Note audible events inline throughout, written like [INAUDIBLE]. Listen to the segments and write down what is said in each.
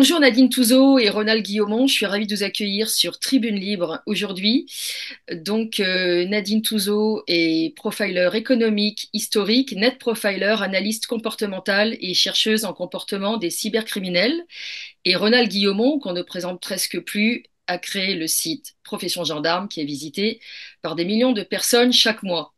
Bonjour Nadine Touzeau et Ronald Guillaumont, je suis ravie de vous accueillir sur Tribune Libre aujourd'hui. Donc euh, Nadine Touzeau est profiler économique, historique, net profiler, analyste comportementale et chercheuse en comportement des cybercriminels. Et Ronald Guillaumont, qu'on ne présente presque plus, a créé le site Profession Gendarme qui est visité par des millions de personnes chaque mois.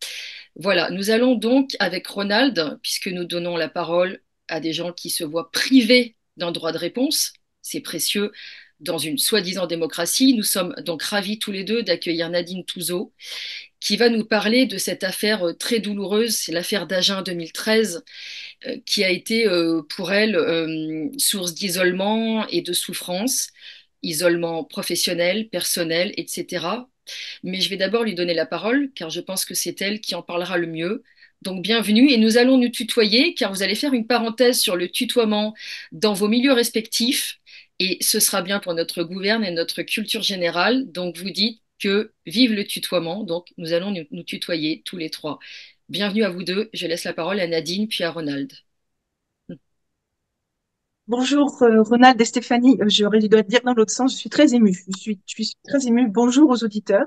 Voilà, nous allons donc avec Ronald, puisque nous donnons la parole à des gens qui se voient privés d'un droit de réponse. C'est précieux dans une soi-disant démocratie. Nous sommes donc ravis tous les deux d'accueillir Nadine Touzeau, qui va nous parler de cette affaire euh, très douloureuse, c'est l'affaire d'Agen 2013, euh, qui a été euh, pour elle source d'isolement et de souffrance, isolement professionnel, personnel, etc. Mais je vais d'abord lui donner la parole, car je pense que c'est elle qui en parlera le mieux. Donc bienvenue et nous allons nous tutoyer car vous allez faire une parenthèse sur le tutoiement dans vos milieux respectifs et ce sera bien pour notre gouverne et notre culture générale. Donc vous dites que vive le tutoiement. Donc nous allons nous, tutoyer tous les trois. Bienvenue à vous deux. Je laisse la parole à Nadine puis à Ronald. Bonjour euh, Ronald et Stéphanie. Euh, j'aurais dû dire dans l'autre sens. Je suis très émue. Je suis, je suis très émue. Bonjour aux auditeurs.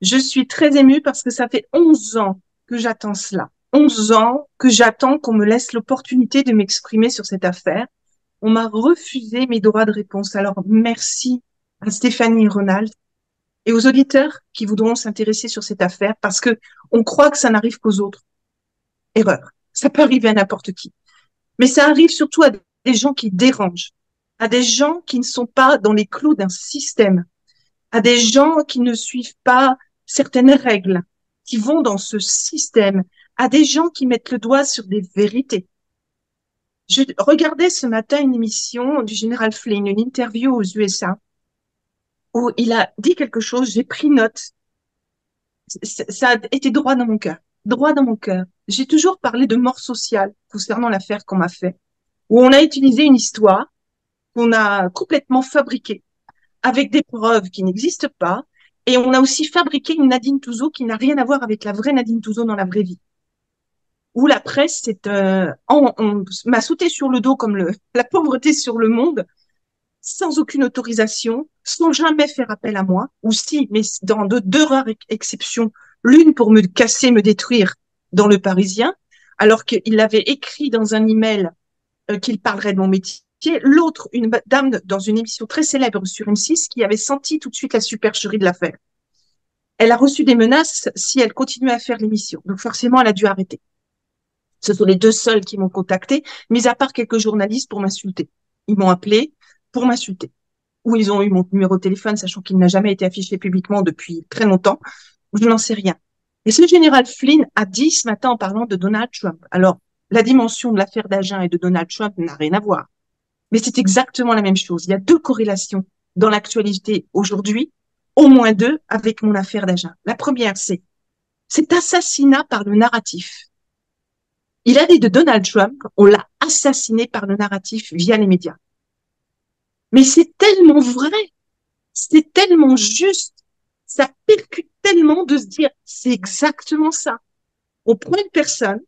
Je suis très émue parce que ça fait 11 ans que j'attends cela. 11 ans que j'attends qu'on me laisse l'opportunité de m'exprimer sur cette affaire. On m'a refusé mes droits de réponse. Alors merci à Stéphanie Ronald et aux auditeurs qui voudront s'intéresser sur cette affaire parce que on croit que ça n'arrive qu'aux autres. Erreur. Ça peut arriver à n'importe qui. Mais ça arrive surtout à des gens qui dérangent, à des gens qui ne sont pas dans les clous d'un système, à des gens qui ne suivent pas certaines règles, qui vont dans ce système, à des gens qui mettent le doigt sur des vérités. Je regardais ce matin une émission du général Flynn, une interview aux USA, où il a dit quelque chose, j'ai pris note. Ça a été droit dans mon cœur, droit dans mon cœur. J'ai toujours parlé de mort sociale concernant l'affaire qu'on m'a fait, où on a utilisé une histoire qu'on a complètement fabriquée avec des preuves qui n'existent pas, et on a aussi fabriqué une Nadine Touzeau qui n'a rien à voir avec la vraie Nadine Touzeau dans la vraie vie. Où la presse c'est, euh, on, m'a sauté sur le dos comme [LAUGHS] la pauvreté sur le monde, sans aucune autorisation, sans jamais faire appel à moi, ou si, mais dans de deux rares exceptions, l'une pour me casser, me détruire dans le Parisien, alors qu'il avait écrit dans un email euh, qu'il parlerait de mon métier l'autre, une dame dans une émission très célèbre sur M6 qui avait senti tout de suite la supercherie de l'affaire. Elle a reçu des menaces si elle continuait à faire l'émission. Donc forcément, elle a dû arrêter. Ce sont les deux seuls qui m'ont contacté, mis à part quelques journalistes pour m'insulter. Ils m'ont appelé pour m'insulter. Ou ils ont eu mon numéro de téléphone, sachant qu'il n'a jamais été affiché publiquement depuis très longtemps. Je n'en sais rien. Et ce général Flynn a dit ce matin en parlant de Donald Trump. Alors, la dimension de l'affaire d'Agen et de Donald Trump n'a rien à voir. Mais c'est exactement la même chose. Il y a deux corrélations dans l'actualité aujourd'hui, au moins deux, avec mon affaire d'agent. La première, c'est cet assassinat par le narratif. Il a dit de Donald Trump, on l'a assassiné par le narratif via les médias. Mais c'est tellement vrai, c'est tellement juste, ça percute tellement de se dire, c'est exactement ça. On prend une personne,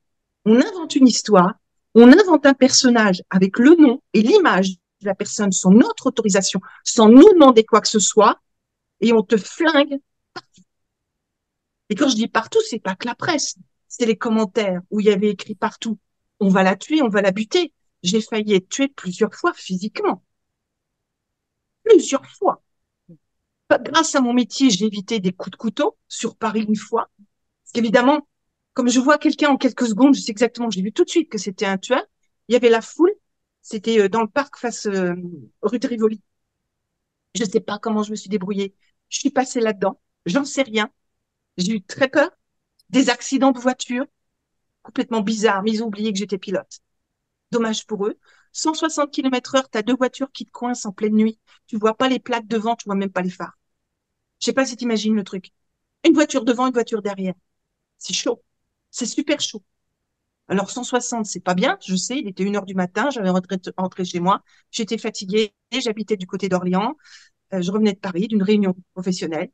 on invente une histoire, on invente un personnage avec le nom et l'image de la personne sans notre autorisation, sans nous demander quoi que ce soit, et on te flingue partout. Et quand je dis partout, c'est pas que la presse, c'est les commentaires où il y avait écrit partout, on va la tuer, on va la buter. J'ai failli être tuée plusieurs fois physiquement. Plusieurs fois. Grâce à mon métier, j'ai évité des coups de couteau sur Paris une fois. Parce qu'évidemment, comme je vois quelqu'un en quelques secondes, je sais exactement, j'ai vu tout de suite que c'était un tueur. Il y avait la foule, c'était euh, dans le parc face euh, rue de Rivoli. Je sais pas comment je me suis débrouillée. Je suis passée là-dedans, j'en sais rien. J'ai eu très peur. Des accidents de voiture, complètement bizarres, mais ils ont oublié que j'étais pilote. Dommage pour eux. 160 km heure, tu as deux voitures qui te coincent en pleine nuit. Tu vois pas les plaques devant, tu vois même pas les phares. Je sais pas si tu imagines le truc. Une voiture devant, une voiture derrière. C'est chaud. C'est super chaud. Alors 160, c'est pas bien, je sais, il était une heure du matin, j'avais rentré, chez moi, j'étais fatiguée, j'habitais du côté d'Orléans, euh, je revenais de Paris, d'une réunion professionnelle.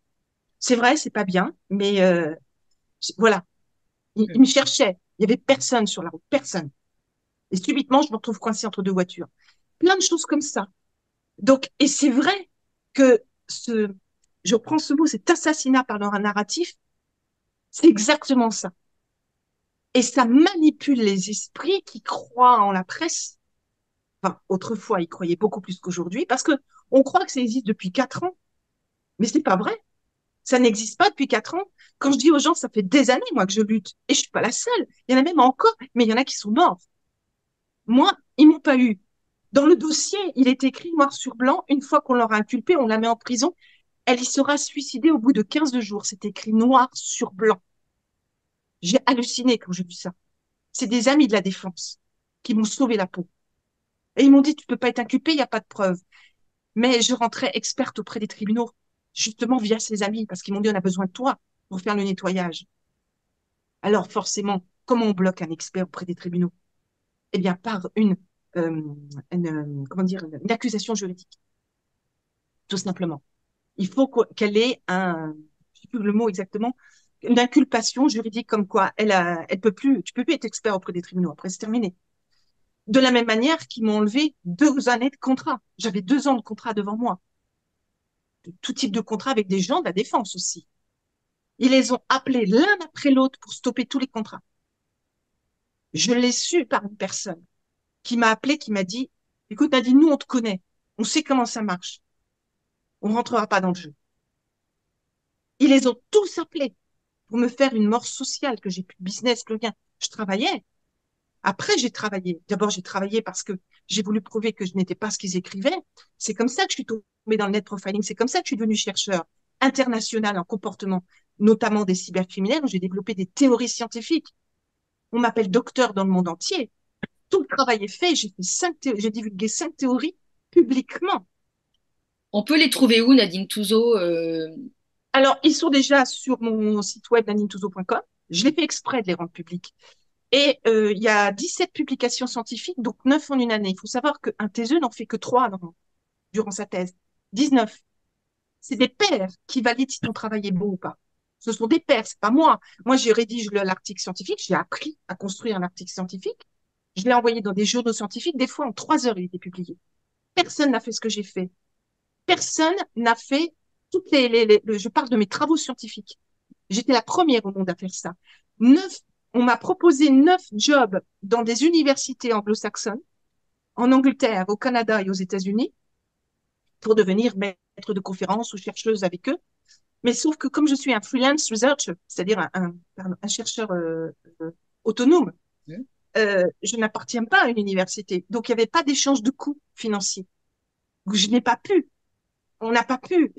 C'est vrai, c'est pas bien, mais euh, voilà. Il, il, me cherchait, il y avait personne sur la route, personne. Et subitement, je me retrouve coincée entre deux voitures. plein de choses comme ça. Donc, et c'est vrai que ce, je prends ce mot, cet assassinat par leur narratif, c'est exactement ça. Et ça manipule les esprits qui croient en la presse. Enfin, autrefois, ils croyaient beaucoup plus qu'aujourd'hui, parce que on croit que ça existe depuis quatre ans. Mais c'est pas vrai. Ça n'existe pas depuis quatre ans. Quand je dis aux gens, ça fait des années, moi, que je lutte. Et je suis pas la seule. Il y en a même encore, mais il y en a qui sont morts. Moi, ils m'ont pas eu. Dans le dossier, il est écrit noir sur blanc, une fois qu'on l'aura inculpé, on la met en prison, elle y sera suicidée au bout de 15 jours. C'est écrit noir sur blanc. J'ai halluciné quand j'ai vu ça. C'est des amis de la défense qui m'ont sauvé la peau. Et ils m'ont dit, tu peux pas être inculpé, il n'y a pas de preuves. Mais je rentrais experte auprès des tribunaux, justement via ces amis, parce qu'ils m'ont dit, on a besoin de toi pour faire le nettoyage. Alors forcément, comment on bloque un expert auprès des tribunaux Eh bien, par une, euh, une comment dire, une accusation juridique, tout simplement. Il faut qu'elle ait un, je sais plus le mot exactement, une inculpation juridique comme quoi elle a, elle peut plus, tu peux plus être expert auprès des tribunaux. Après, c'est terminé. De la même manière qu'ils m'ont enlevé deux années de contrat. J'avais deux ans de contrat devant moi. Tout type de contrat avec des gens de la défense aussi. Ils les ont appelés l'un après l'autre pour stopper tous les contrats. Je l'ai su par une personne qui m'a appelé, qui m'a dit, écoute, dit nous, on te connaît. On sait comment ça marche. On rentrera pas dans le jeu. Ils les ont tous appelés pour me faire une mort sociale, que j'ai plus de business, plus rien. Je travaillais. Après, j'ai travaillé. D'abord, j'ai travaillé parce que j'ai voulu prouver que je n'étais pas ce qu'ils écrivaient. C'est comme ça que je suis tombée dans le net profiling. C'est comme ça que je suis devenue chercheur international en comportement, notamment des cybercriminels, j'ai développé des théories scientifiques. On m'appelle docteur dans le monde entier. Tout le travail est fait. J'ai fait cinq j'ai divulgué cinq théories publiquement. On peut les trouver où, Nadine Touzeau euh, alors, ils sont déjà sur mon site web nanintuzo.com. Je l'ai fait exprès de les rendre publics. Et euh, il y a 17 publications scientifiques, donc 9 en une année. Il faut savoir qu'un TSE n'en fait que 3 durant sa thèse. 19. C'est des pairs qui valident si ton travail est beau ou pas. Ce sont des pairs, c'est pas moi. Moi, j'ai rédigé l'article scientifique, j'ai appris à construire un article scientifique. Je l'ai envoyé dans des journaux scientifiques. Des fois, en trois heures, il était publié. Personne n'a fait ce que j'ai fait. Personne n'a fait toutes les, je parle de mes travaux scientifiques. J'étais la première au monde à faire ça. Neuf, on m'a proposé neuf jobs dans des universités anglo-saxonnes, en Angleterre, au Canada et aux États-Unis, pour devenir maître de conférence ou chercheuse avec eux. Mais sauf que comme je suis un freelance researcher, c'est-à-dire un, un, chercheur euh, euh, autonome, euh, je n'appartiens pas à une université. Donc, il n'y avait pas d'échange de coûts financiers. Je n'ai pas pu. On n'a pas pu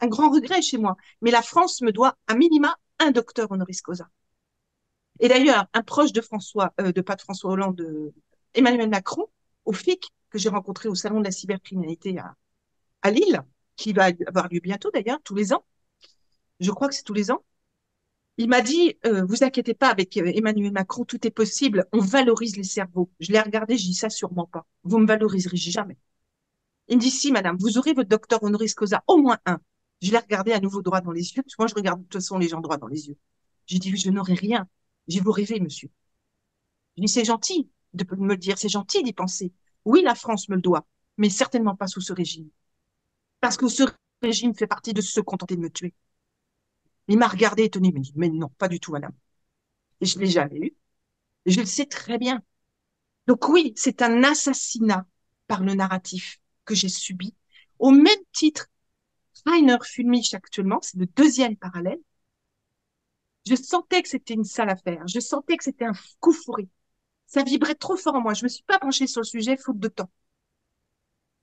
un grand regret chez moi. Mais la France me doit à minima un docteur honoris causa. Et d'ailleurs, un proche de François, euh, de pas de François Hollande, Emmanuel Macron, au FIC, que j'ai rencontré au salon de la cybercriminalité à, Lille, qui va avoir lieu bientôt d'ailleurs, tous les ans. Je crois que c'est tous les ans. Il m'a dit, euh, vous inquiétez pas, avec euh, Emmanuel Macron, tout est possible. On valorise les cerveaux. Je l'ai regardé, je dis ça sûrement pas. Vous me valoriserez jamais. Il me dit, si, madame, vous aurez votre docteur honoris causa, au moins un. Je l'ai regardé à nouveau droit dans les yeux, moi, je regarde de toute façon les gens droit dans les yeux. J'ai dit, je n'aurai rien. J'ai vous rêver, monsieur. Je dis, c'est gentil de me le dire, c'est gentil d'y penser. Oui, la France me le doit, mais certainement pas sous ce régime. Parce que ce régime fait partie de ceux contenter de me tuer. Il m'a regardé étonné, mais, mais non, pas du tout, madame. Et je l'ai jamais eu. Je le sais très bien. Donc oui, c'est un assassinat par le narratif que j'ai subi, au même titre Rainer Fulmich actuellement, c'est le deuxième parallèle. Je sentais que c'était une sale affaire. Je sentais que c'était un coup fourré. Ça vibrait trop fort en moi. Je me suis pas penchée sur le sujet faute de temps.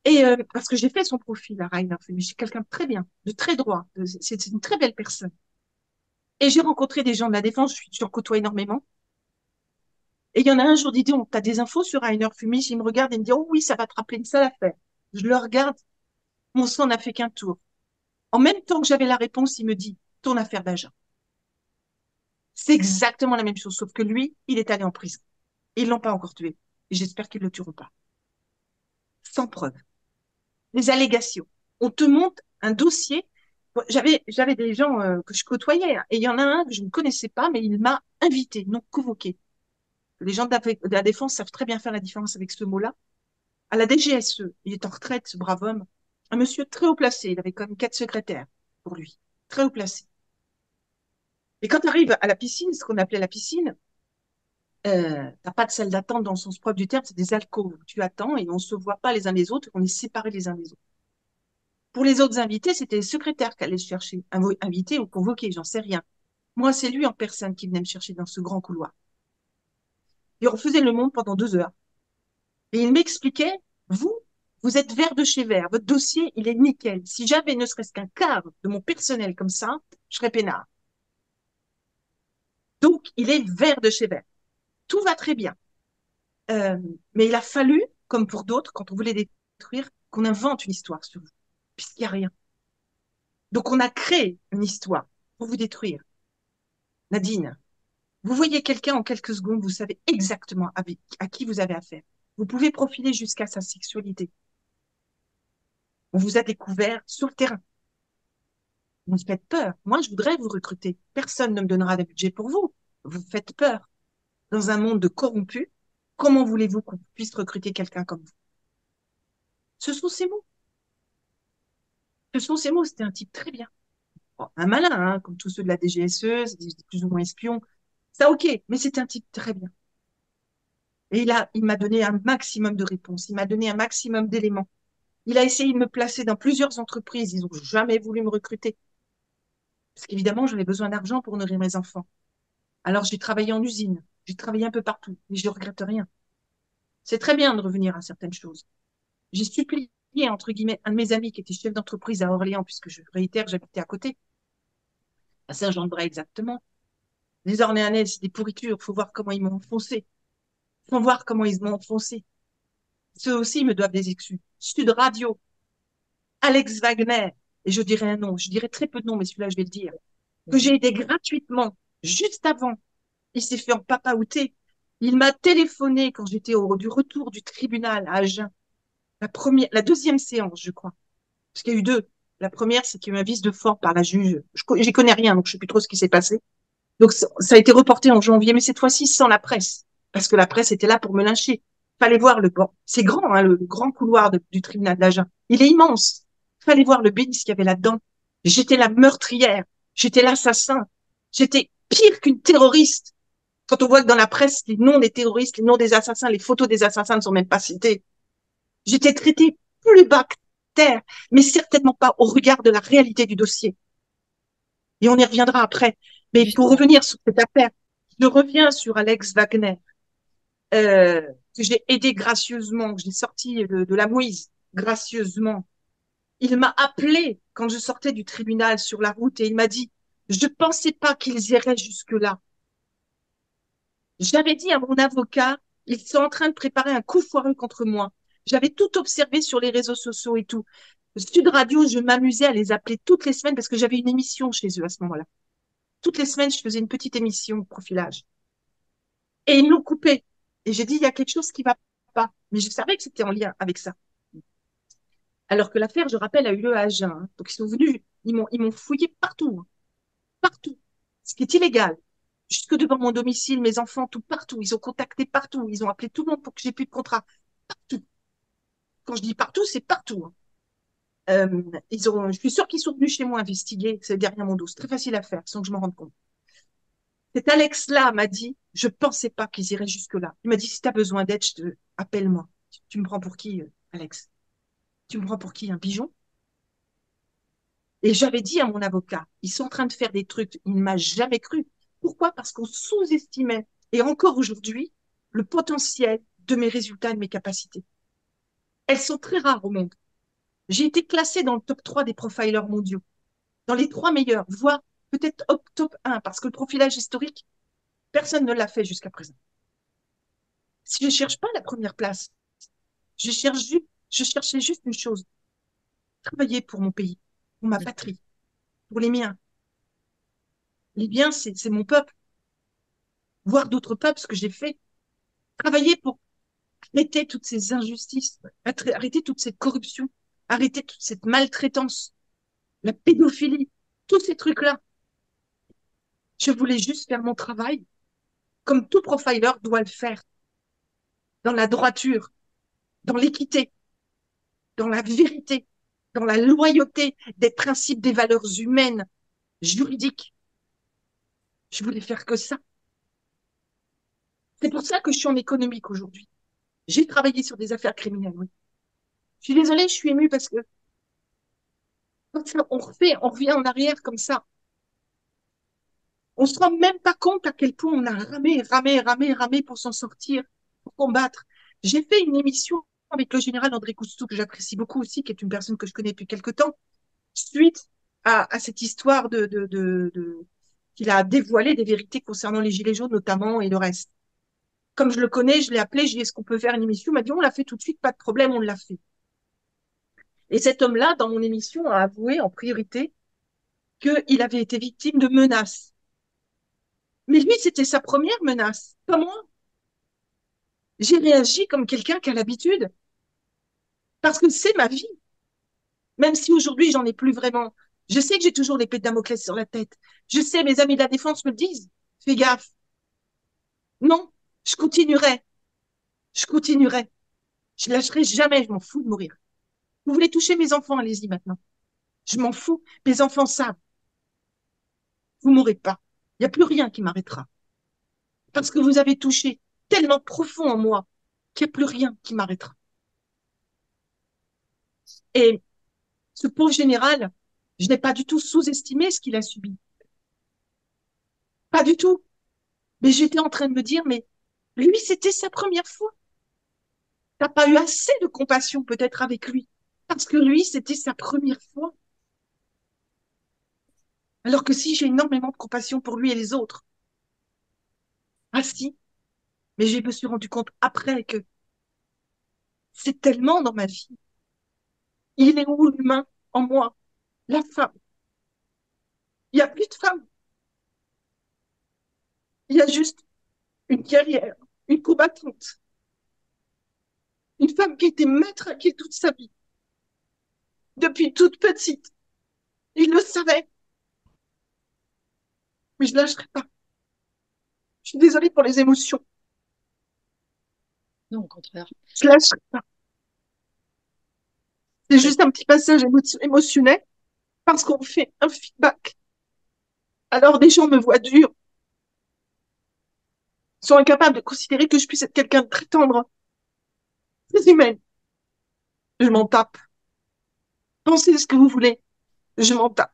Et euh, parce que j'ai fait son profil à Rainer Fulmich, quelqu'un de très bien, de très droit. C'est une très belle personne. Et j'ai rencontré des gens de la défense. Je, en côtoie énormément. Et il y en a un jour, dit, on, t'as des infos sur Rainer Fulmich? Il me regarde et me dit, oh oui, ça va te rappeler une sale affaire. Je le regarde. Mon sang n'a fait qu'un tour. En même temps que j'avais la réponse, il me dit, ton affaire d'agent. C'est exactement la même chose, sauf que lui, il est allé en prison. Ils l'ont pas encore tué. Et j'espère qu'ils le tueront pas. Sans preuve. Les allégations. On te montre un dossier. J'avais, j'avais des gens euh, que je côtoyais, hein, et il y en a un que je ne connaissais pas, mais il m'a invité, non convoqué. Les gens de la défense savent très bien faire la différence avec ce mot-là. à la DGSE. Il est en retraite, ce brave homme. Un monsieur très haut placé. Il avait comme quatre secrétaires pour lui. Très haut placé. Et quand tu arrives à la piscine, ce qu'on appelait la piscine, euh, t'as pas de salle d'attente dans le sens propre du terme, c'est des alcôves. Tu attends et on se voit pas les uns les autres, on est séparés les uns des autres. Pour les autres invités, c'était les secrétaires qui allaient chercher, invités ou convoqués, j'en sais rien. Moi, c'est lui en personne qui venait me chercher dans ce grand couloir. Et on faisait le monde pendant deux heures. Et il m'expliquait, vous, vous êtes vert de chez vert, votre dossier, il est nickel. Si j'avais ne serait-ce qu'un quart de mon personnel comme ça, je serais peinard. Donc, il est vert de chez vert. Tout va très bien. Euh, mais il a fallu, comme pour d'autres, quand on voulait détruire, qu'on invente une histoire sur vous, puisqu'il n'y a rien. Donc, on a créé une histoire pour vous détruire. Nadine, vous voyez quelqu'un en quelques secondes, vous savez exactement à qui vous avez affaire. Vous pouvez profiler jusqu'à sa sexualité. On vous a découvert sur le terrain. Vous faites peur. Moi, je voudrais vous recruter. Personne ne me donnera de budget pour vous. Vous faites peur. Dans un monde de corrompus, comment voulez-vous qu'on puisse recruter quelqu'un comme vous? Ce sont ces mots. Ce sont ces mots. C'était un type très bien. un malin, hein, comme tous ceux de la DGSE, plus ou moins espion. Ça, ok, mais c'était un type très bien. Et a, il m'a donné un maximum de réponses. Il m'a donné un maximum d'éléments. Il a essayé de me placer dans plusieurs entreprises. Ils n'ont jamais voulu me recruter. Parce qu'évidemment, j'avais besoin d'argent pour nourrir mes enfants. Alors, j'ai travaillé en usine. J'ai travaillé un peu partout. Mais je regrette rien. C'est très bien de revenir à certaines choses. J'ai supplié, entre guillemets, un de mes amis qui était chef d'entreprise à Orléans, puisque je réitère, j'habitais à côté. À Saint-Jean-de-Bray, exactement. Les Orléanais, c'est des pourritures. Faut voir comment ils m'ont enfoncé. Faut voir comment ils m'ont enfoncé. Ceux aussi me doivent des excuses. Sud Radio, Alex Wagner, et je dirais un nom, je dirais très peu de noms, mais celui-là, je vais le dire, que j'ai aidé gratuitement, juste avant. Il s'est fait en papaouter. Il m'a téléphoné quand j'étais au du retour du tribunal à Agen. La deuxième séance, je crois. Parce qu'il y a eu deux. La première, c'est qu'il y a eu un vice de forme par la juge. Je j'y connais rien, donc je sais plus trop ce qui s'est passé. Donc, ça a été reporté en janvier, mais cette fois-ci sans la presse. Parce que la presse était là pour me lyncher. Fallait voir le, c'est grand, hein, le, grand couloir du tribunal d'Agen. Il est immense fallait voir le bénis qu'il y avait là-dedans. J'étais la meurtrière, j'étais l'assassin, j'étais pire qu'une terroriste. Quand on voit que dans la presse, les noms des terroristes, les noms des assassins, les photos des assassins ne sont même pas cités. J'étais traitée plus bas que terre, mais certainement pas au regard de la réalité du dossier. Et on y reviendra après. Mais pour revenir sur cette affaire, je reviens sur Alex Wagner, euh, que j'ai aidé gracieusement, que j'ai sorti de, la mouise gracieusement il m'a appelé quand je sortais du tribunal sur la route et il m'a dit, je pensais pas qu'ils iraient jusque-là. J'avais dit à mon avocat, ils sont en train de préparer un coup foireux contre moi. J'avais tout observé sur les réseaux sociaux et tout. Sud Radio, je m'amusais à les appeler toutes les semaines parce que j'avais une émission chez eux à ce moment-là. Toutes les semaines, je faisais une petite émission de profilage. Et ils l'ont coupé. Et j'ai dit, il y a quelque chose qui va pas. Mais je savais que c'était en lien avec ça. Alors que l'affaire, je rappelle, a eu lieu à Agen. Hein. Donc, ils sont venus, ils m'ont, ils m'ont fouillé partout. Hein. Partout. Ce qui est illégal. Jusque devant mon domicile, mes enfants, tout partout. Ils ont contacté partout. Ils ont appelé tout le monde pour que j'ai plus de contrat. Partout. Quand je dis partout, c'est partout. Hein. Euh, ils ont, je suis sûre qu'ils sont venus chez moi investiguer. C'est derrière mon dos. C'est très facile à faire, sans que je m'en rende compte. Cet Alex-là m'a dit, je pensais pas qu'ils iraient jusque-là. Il m'a dit, si tu as besoin d'aide, te, appelle-moi. Tu, me prends pour qui, euh, Alex? Tu me prends pour qui? Un pigeon? Et j'avais dit à mon avocat, ils sont en train de faire des trucs, il ne m'a jamais cru. Pourquoi? Parce qu'on sous-estimait, et encore aujourd'hui, le potentiel de mes résultats et de mes capacités. Elles sont très rares au monde. J'ai été classée dans le top 3 des profilers mondiaux, dans les trois meilleurs, voire peut-être top 1, parce que le profilage historique, personne ne l'a fait jusqu'à présent. Si je ne cherche pas la première place, je cherche juste je cherchais juste une chose. Travailler pour mon pays, pour ma patrie, pour les miens. Les biens, c'est mon peuple. Voir d'autres peuples, ce que j'ai fait. Travailler pour arrêter toutes ces injustices, arrêter toute cette corruption, arrêter toute cette maltraitance, la pédophilie, tous ces trucs-là. Je voulais juste faire mon travail comme tout profiler doit le faire, dans la droiture, dans l'équité, dans la vérité, dans la loyauté des principes des valeurs humaines, juridiques. Je voulais faire que ça. C'est pour ça que je suis en économique aujourd'hui. J'ai travaillé sur des affaires criminelles, oui. Je suis désolée, je suis émue parce que on refait, on revient en arrière comme ça. On se rend même pas compte à quel point on a ramé, ramé, ramé, ramé pour s'en sortir, pour combattre. J'ai fait une émission avec le général André Coustou, que j'apprécie beaucoup aussi, qui est une personne que je connais depuis quelque temps, suite à, cette histoire de, de qu'il a dévoilé des vérités concernant les Gilets jaunes notamment et le reste. Comme je le connais, je l'ai appelé, j'ai dit est-ce qu'on peut faire une émission? Il m'a dit on l'a fait tout de suite, pas de problème, on l'a fait. Et cet homme-là, dans mon émission, a avoué en priorité qu'il avait été victime de menaces. Mais lui, c'était sa première menace, pas moi. J'ai réagi comme quelqu'un qui a l'habitude? Parce que c'est ma vie. Même si aujourd'hui, j'en ai plus vraiment. Je sais que j'ai toujours l'épée de Damoclès sur la tête. Je sais, mes amis de la défense me le disent. Fais gaffe. Non, je continuerai. Je continuerai. Je lâcherai jamais, je m'en fous de mourir. Vous voulez toucher mes enfants, allez-y maintenant. Je m'en fous. Mes enfants savent. Vous mourrez pas. Il n'y a plus rien qui m'arrêtera. Parce que vous avez touché tellement profond en moi qu'il n'y a plus rien qui m'arrêtera. Et ce pauvre général, je n'ai pas du tout sous-estimé ce qu'il a subi. Pas du tout. Mais j'étais en train de me dire, mais lui, c'était sa première fois. T'as pas eu assez de compassion peut-être avec lui. Parce que lui, c'était sa première fois. Alors que si j'ai énormément de compassion pour lui et les autres. Ah si. Mais je me suis rendu compte après que c'est tellement dans ma vie. Il est où l'humain en moi? La femme. Il n'y a plus de femme. Il y a juste une carrière, une combattante. Une femme qui était maître qui toute sa vie depuis toute petite. Il le savait. Mais je ne lâcherai pas. Je suis désolée pour les émotions. Non, au contraire. Je ne lâcherai pas. C'est juste un petit passage émotionnel parce qu'on fait un feedback. Alors des gens me voient dur, sont incapables de considérer que je puisse être quelqu'un de très tendre, très humaine. Je m'en tape. Pensez ce que vous voulez. Je m'en tape.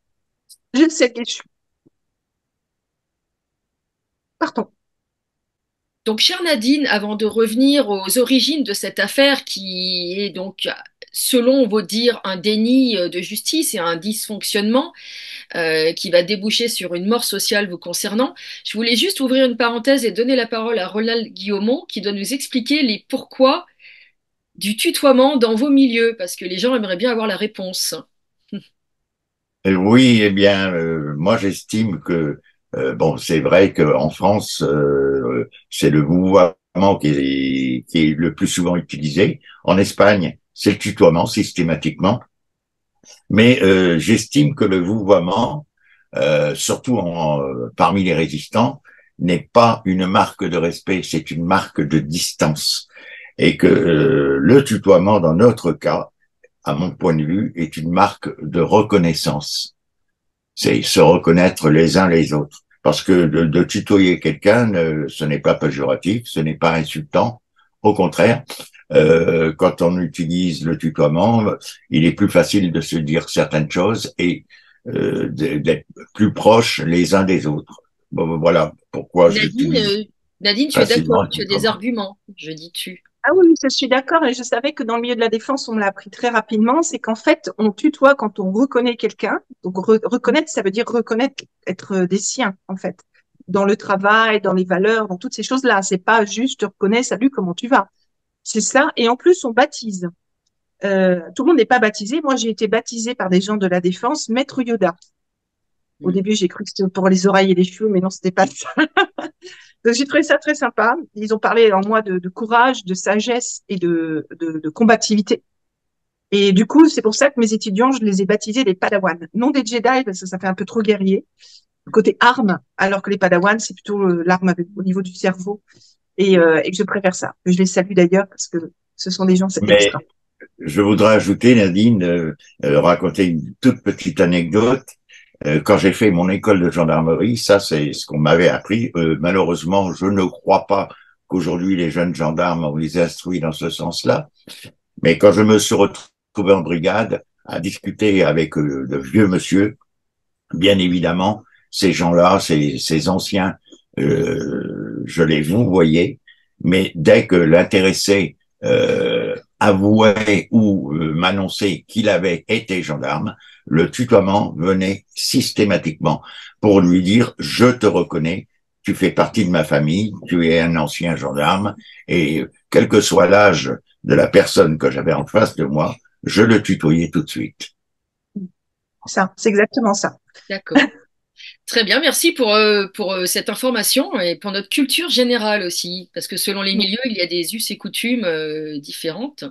Je sais qui je suis. Pardon. Donc, chère Nadine, avant de revenir aux origines de cette affaire qui est donc, selon vos dires, un déni de justice et un dysfonctionnement euh, qui va déboucher sur une mort sociale vous concernant, je voulais juste ouvrir une parenthèse et donner la parole à Ronald Guillaumont qui doit nous expliquer les pourquoi du tutoiement dans vos milieux Parce que les gens aimeraient bien avoir la réponse. Euh, [LAUGHS] oui, eh bien, euh, moi j'estime que euh, bon, c'est vrai qu'en France, c'est le vouvoiement qui est, qui est le plus souvent utilisé. En Espagne, c'est le tutoiement systématiquement. Mais j'estime que le vouvoiement, surtout en, parmi les résistants, n'est pas une marque de respect, c'est une marque de distance et que euh, le tutoiement, dans notre cas, à mon point de vue, est une marque de reconnaissance. C'est se reconnaître les uns les autres. Parce que de, tutoyer quelqu'un, ce n'est pas péjoratif, ce n'est pas insultant. Au contraire, euh, quand on utilise le tutoiement, il est plus facile de se dire certaines choses et euh, d'être plus proches les uns des autres. Bon, voilà pourquoi Nadine, je Nadine, tu es d'accord, tu as des arguments, je dis tu. Ah oui, je suis d'accord et je savais que dans le milieu de la défense, on me l'a appris très rapidement, c'est qu'en fait, on tutoie quand on reconnaît quelqu'un. Donc reconnaître, ça veut dire reconnaître, être des siens, en fait, dans le travail, dans les valeurs, dans toutes ces choses-là. C'est pas juste te reconnais, salut, comment tu vas? C'est ça. Et en plus, on baptise. Euh, tout le monde n'est pas baptisé. Moi, j'ai été baptisée par des gens de la défense, maître Yoda. Au mmh. début, j'ai cru que c'était pour les oreilles et les cheveux, mais non, c'était pas ça. [LAUGHS] Donc j'ai trouvé ça très sympa. Ils ont parlé en moi de, de courage, de sagesse et de, de, de, combativité. Et du coup, c'est pour ça que mes étudiants, je les ai baptisés des Padawans. Non des Jedi, parce que ça fait un peu trop guerrier. Côté arme, alors que les Padawans, c'est plutôt euh, l'arme au niveau du cerveau. Et, euh, et que je préfère ça. Je les salue d'ailleurs parce que Ce sont des gens Mais je voudrais ajouter, Nadine, euh, euh, raconter une toute petite anecdote. Euh, quand j'ai fait mon école de gendarmerie, ça c'est ce qu'on m'avait appris. malheureusement, je ne crois pas qu'aujourd'hui les jeunes gendarmes ont les instruits dans ce sens-là. Mais quand je me suis retrouvé en brigade à discuter avec le vieux monsieur, bien évidemment, ces gens-là, ces, ces anciens, je les vous voyez, mais dès que l'intéressé euh, avouait ou euh, m'annonçait qu'il avait été gendarme, le tutoiement venait systématiquement pour lui dire je te reconnais, tu fais partie de ma famille, tu es un ancien gendarme et quel que soit l'âge de la personne que j'avais en face de moi, je le tutoyais tout de suite. Ça, c'est exactement ça. D'accord. Très bien, merci pour, euh, pour euh, cette information et pour notre culture générale aussi, parce que selon les milieux, il y a des us et coutumes euh, différentes.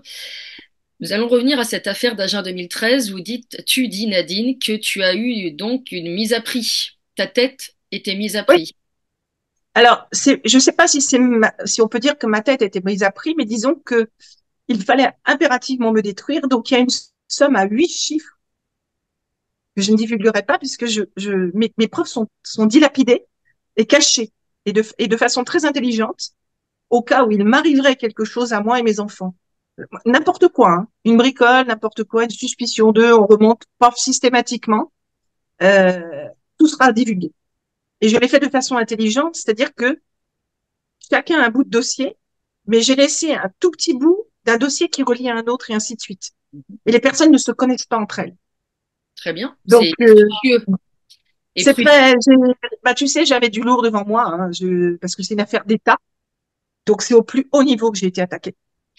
Nous allons revenir à cette affaire d'Agen 2013 où dites, tu dis, Nadine, que tu as eu donc une mise à prix. Ta tête était mise à prix. Alors, je ne sais pas si, si on peut dire que ma tête était mise à prix, mais disons que il fallait impérativement me détruire. Donc, il y a une somme à huit chiffres je ne divulguerai pas puisque je, mes, preuves sont, dilapidées et cachées et de, et de façon très intelligente au cas où il m'arriverait quelque chose à moi et mes enfants. N'importe quoi, hein. une bricole, n'importe quoi, une suspicion d'eux, on remonte pas systématiquement, euh, tout sera divulgué. Et je l'ai fait de façon intelligente, c'est-à-dire que chacun a un bout de dossier, mais j'ai laissé un tout petit bout d'un dossier qui relie à un autre et ainsi de suite. Et les personnes ne se connaissent pas entre elles. Très bien. Donc, c'est euh, très. Bah, tu sais, j'avais du lourd devant moi, hein, je, parce que c'est une affaire d'État. Donc, c'est au plus haut niveau que j'ai été attaquée.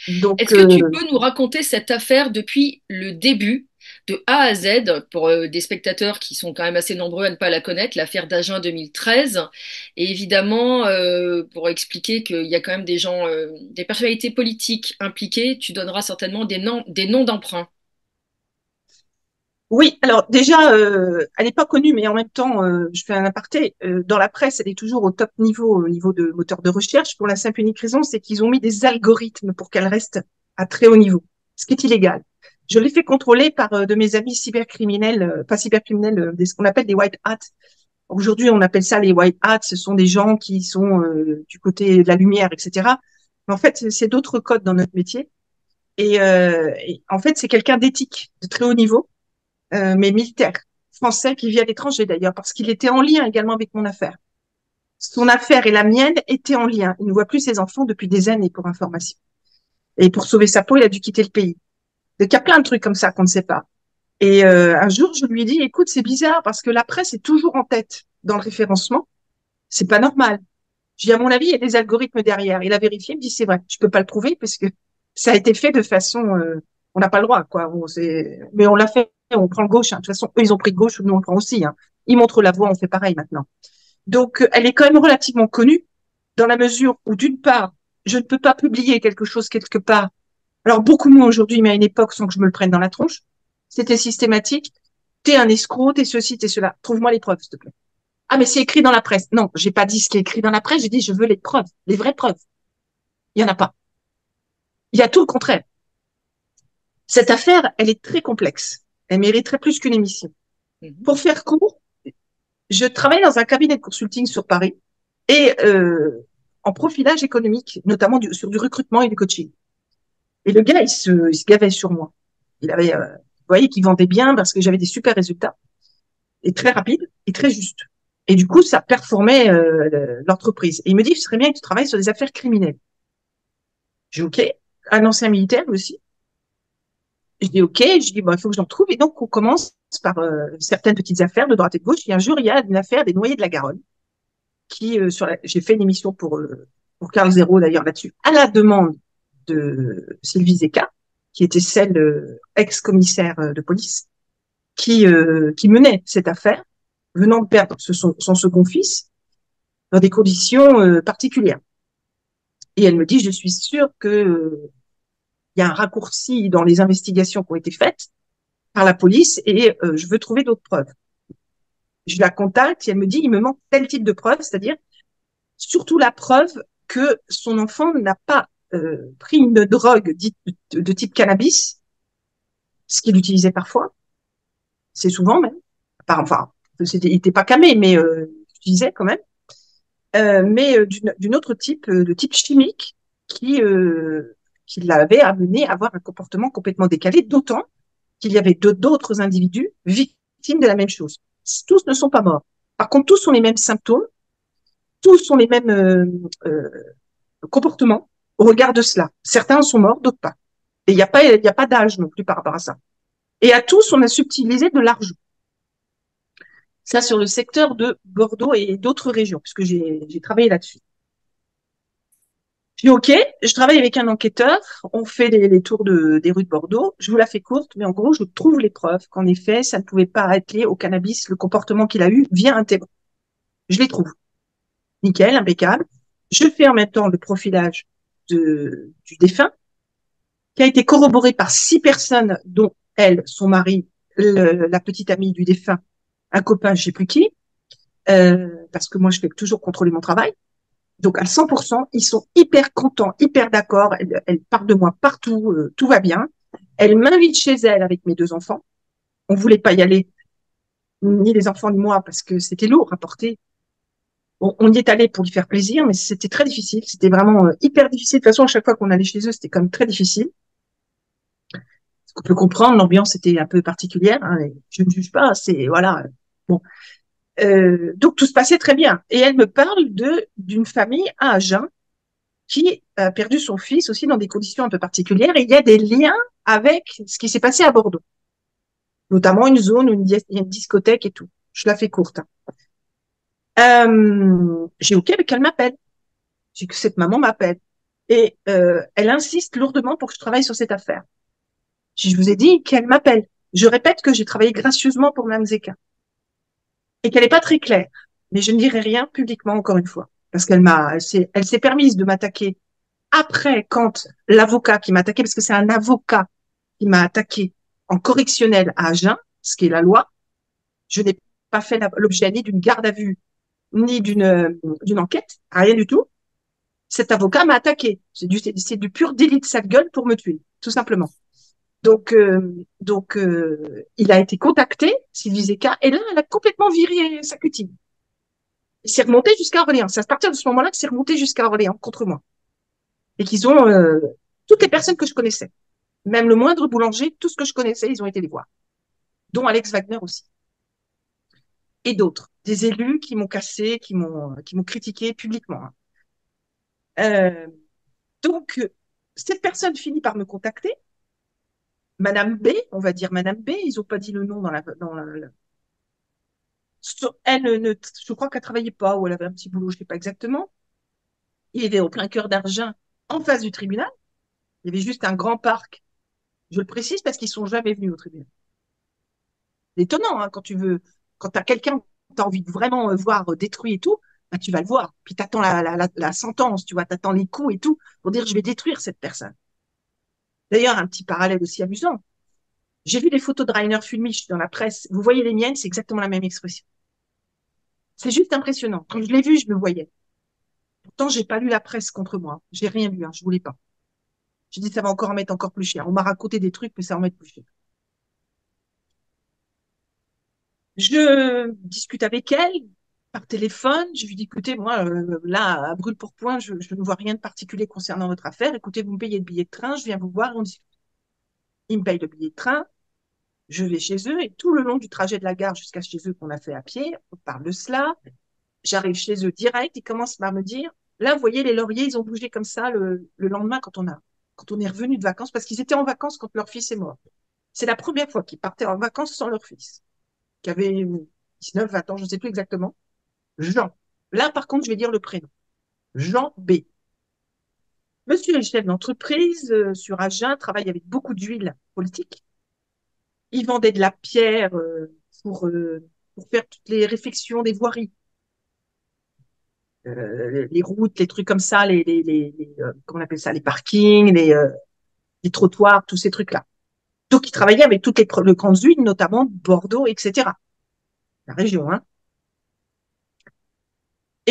Est-ce que tu euh, peux nous raconter cette affaire depuis le début, de A à Z, pour euh, des spectateurs qui sont quand même assez nombreux à ne pas la connaître, l'affaire d'Agen 2013, et évidemment, pour expliquer qu'il y a quand même des gens, des personnalités politiques impliquées, tu donneras certainement des noms, des noms d'emprunt. Oui, alors déjà, euh, elle n'est pas connue, mais en même temps, euh, je fais un aparté. Euh, dans la presse, elle est toujours au top niveau, au niveau de moteur de recherche, pour la simple et unique raison, c'est qu'ils ont mis des algorithmes pour qu'elle reste à très haut niveau, ce qui est illégal. Je l'ai fait contrôler par de mes amis cybercriminels, pas cybercriminels, ce qu'on appelle des white hats. Aujourd'hui, on appelle ça les white hats. Ce sont des gens qui sont du côté de la lumière, etc. Mais en fait, c'est d'autres codes dans notre métier. Et en fait, c'est quelqu'un d'éthique, de très haut niveau euh, mais militaire français qui vit à l'étranger d'ailleurs, parce qu'il était en lien également avec mon affaire. Son affaire et la mienne étaient en lien. Il ne voit plus ses enfants depuis des années, pour information. Et pour sauver sa peau, il a dû quitter le pays. Donc il y a plein de trucs comme ça qu'on ne sait pas. Et euh, un jour, je lui dit, écoute, c'est bizarre parce que la presse est toujours en tête dans le référencement. C'est pas normal. J'ai dit, à mon avis, il y a des algorithmes derrière. Il a vérifié, il me dit, c'est vrai. Je peux pas le prouver parce que ça a été fait de façon, euh, on n'a pas le droit, quoi. Mais on l'a fait on prend le gauche. Hein. De toute façon, eux, ils ont pris le gauche, nous on prend aussi. Hein. Ils montrent la voie, on fait pareil maintenant. Donc, euh, elle est quand même relativement connue dans la mesure où, d'une part, je ne peux pas publier quelque chose quelque part. Alors, beaucoup moins aujourd'hui, mais à une époque, sans que je me le prenne dans la tronche. C'était systématique. T'es un escroc, t'es ceci, t'es cela. Trouve-moi les preuves, s'il te plaît. Ah, mais c'est écrit dans la presse. Non, j'ai pas dit ce qui est écrit dans la presse. J'ai dit, je veux les preuves, les vraies preuves. Il y en a pas. Il y a tout le contraire. Cette affaire, elle est très complexe. Elle mériterait plus qu'une émission. Mhm. Pour faire court, je travaille dans un cabinet de consulting sur Paris et euh, en profilage économique, notamment sur du recrutement et du coaching. Et le gars, il se, il se gavait sur moi. Il avait, euh, vous voyez, qu'il vendait bien parce que j'avais des super résultats et très rapides et très justes. Et du coup, ça performait euh, l'entreprise. Et il me dit, ce serait bien que tu travailles sur des affaires criminelles. J'ai OK. Un ancien militaire aussi. Je dis OK, je dis bon, il faut que j'en trouve. Et donc on commence par euh, certaines petites affaires de droite et de gauche. Et un jour, il y a une affaire des noyés de la Garonne, qui euh, sur j'ai fait une émission pour euh, pour Carl Zéro d'ailleurs là-dessus, à la demande de Sylvie Zeka, qui était celle ex-commissaire de police, qui qui menait cette affaire, venant de perdre son, son second fils dans des conditions particulières. Et elle me dit, je suis sûre que il y a un raccourci dans les investigations qui ont été faites par la police et euh, je veux trouver d'autres preuves. Je la contacte et elle me dit, il me manque tel type de preuve, c'est-à-dire surtout la preuve que son enfant n'a pas euh, pris une drogue dite de, type cannabis, ce qu'il utilisait parfois, c'est souvent même, enfin, il n'était pas camé, mais euh, utilisait quand même, euh, mais euh, d'une autre type, euh, de type chimique, qui, euh, qui l'avait amené à avoir un comportement complètement décalé, d'autant qu'il y avait d'autres individus victimes de la même chose. Tous ne sont pas morts. Par contre, tous ont les mêmes symptômes, tous ont les mêmes euh, euh, comportements au regard de cela. Certains sont morts, d'autres pas. Et il n'y a pas, a pas d'âge non plus par rapport à ça. Et à tous, on a subtilisé de l'argent. Ça sur le secteur de Bordeaux et d'autres régions, puisque j'ai travaillé là-dessus. Je dis OK, je travaille avec un enquêteur, on fait les, tours de, des rues de Bordeaux. Je vous la fais courte, mais en gros, je trouve les preuves qu'en effet, ça ne pouvait pas être lié au cannabis, le comportement qu'il a eu via un témoin. Je les trouve. Nickel, impeccable. Je fais en même temps le profilage de, du défunt, qui a été corroboré par six personnes, dont elle, son mari, la petite amie du défunt, un copain, je sais plus qui, euh, parce que moi, je fais toujours contrôler mon travail. Donc à 100%, ils sont hyper contents, hyper d'accord. Elle, parle de moi partout, euh, tout va bien. Elle m'invite chez elle avec mes deux enfants. On voulait pas y aller, ni les enfants ni moi, parce que c'était lourd à porter. On, on, y est allé pour lui faire plaisir, mais c'était très difficile. C'était vraiment euh, hyper difficile. De toute façon, à chaque fois qu'on allait chez eux, c'était quand même très difficile. Ce qu'on peut comprendre, l'ambiance était un peu particulière. Hein, je ne juge pas. C'est voilà. Bon, euh, donc tout se passait très bien. Et elle me parle de d'une famille à Agen qui a perdu son fils aussi dans des conditions un peu particulières. Et il y a des liens avec ce qui s'est passé à Bordeaux, notamment une zone où il y a une discothèque et tout. Je la fais courte. Euh, j'ai OK avec qu'elle m'appelle. J'ai que cette maman m'appelle. Et euh, elle insiste lourdement pour que je travaille sur cette affaire. Je vous ai dit qu'elle m'appelle. Je répète que j'ai travaillé gracieusement pour Mme Zeka et qu'elle n'est pas très claire. Mais je ne dirai rien publiquement encore une fois, parce qu'elle m'a, elle s'est permise de m'attaquer après quand l'avocat qui m'a attaqué, parce que c'est un avocat qui m'a attaqué en correctionnel à Agen, ce qui est la loi. Je n'ai pas fait l'objet ni d'une garde à vue, ni d'une d'une enquête, rien du tout. Cet avocat m'a attaqué. C'est du, c'est du pur délit de sa gueule pour me tuer, tout simplement. Donc, euh, donc euh, il a été contacté, Sylvie Zeka, et là, elle a complètement viré sa cutine. C'est remonté jusqu'à Orléans. C'est à partir de ce moment-là que c'est remonté jusqu'à Orléans contre moi. Et qu'ils ont euh, toutes les personnes que je connaissais, même le moindre boulanger, tout ce que je connaissais, ils ont été les voir, dont Alex Wagner aussi, et d'autres, des élus qui m'ont cassé, qui m'ont qui m'ont critiqué publiquement. Hein. donc cette personne finit par me contacter Madame B, on va dire Madame B, ils ont pas dit le nom dans la, dans la, elle ne, je crois qu'elle travaillait pas ou elle avait un petit boulot, je sais pas exactement. Il était au plein cœur d'Argent, en face du tribunal. Il y avait juste un grand parc. Je le précise parce qu'ils sont jamais venus au tribunal. C'est étonnant, hein, quand tu veux, quand tu as quelqu'un que tu as envie de vraiment voir détruit et tout, bah, tu vas le voir. Puis tu attends la, la, la, sentence, tu vois, tu attends les coups et tout pour dire je vais détruire cette personne. D'ailleurs, un petit parallèle aussi amusant. J'ai vu des photos de Rainer Fulmich dans la presse. Vous voyez les miennes, c'est exactement la même expression. C'est juste impressionnant. Quand je l'ai vu, je me voyais. Pourtant, j'ai pas lu la presse contre moi. J'ai rien lu, hein, je voulais pas. J'ai dit, ça va encore en mettre encore plus cher. On m'a raconté des trucs, mais ça va en mettre plus cher. Je discute avec elle par téléphone. Je lui dis, écoutez, moi, euh, là, à brûle pour point, je, ne vois rien de particulier concernant votre affaire. Écoutez, vous me payez le billet de train, je viens vous voir, on discute. Ils me payent le billet de train, je vais chez eux, et tout le long du trajet de la gare jusqu'à chez eux qu'on a fait à pied, on parle de cela. J'arrive chez eux direct, ils commencent par me dire, là, vous voyez, les lauriers, ils ont bougé comme ça le, le lendemain quand on a, quand on est revenu de vacances, parce qu'ils étaient en vacances quand leur fils est mort. C'est la première fois qu'ils partaient en vacances sans leur fils, qui avait 19, 20 ans, je ne sais plus exactement. Jean. Là, par contre, je vais dire le prénom. Jean B. Monsieur est chef d'entreprise euh, sur Agen, travaille avec beaucoup d'huile politique. Il vendait de la pierre euh, pour, euh, pour faire toutes les réflexions des voiries. les routes, les trucs comme ça, les, les, les, comment on appelle ça, les parkings, les, les trottoirs, tous ces trucs-là. Donc, il travaillait avec toutes les, les grandes huiles, notamment Bordeaux, etc. La région, hein.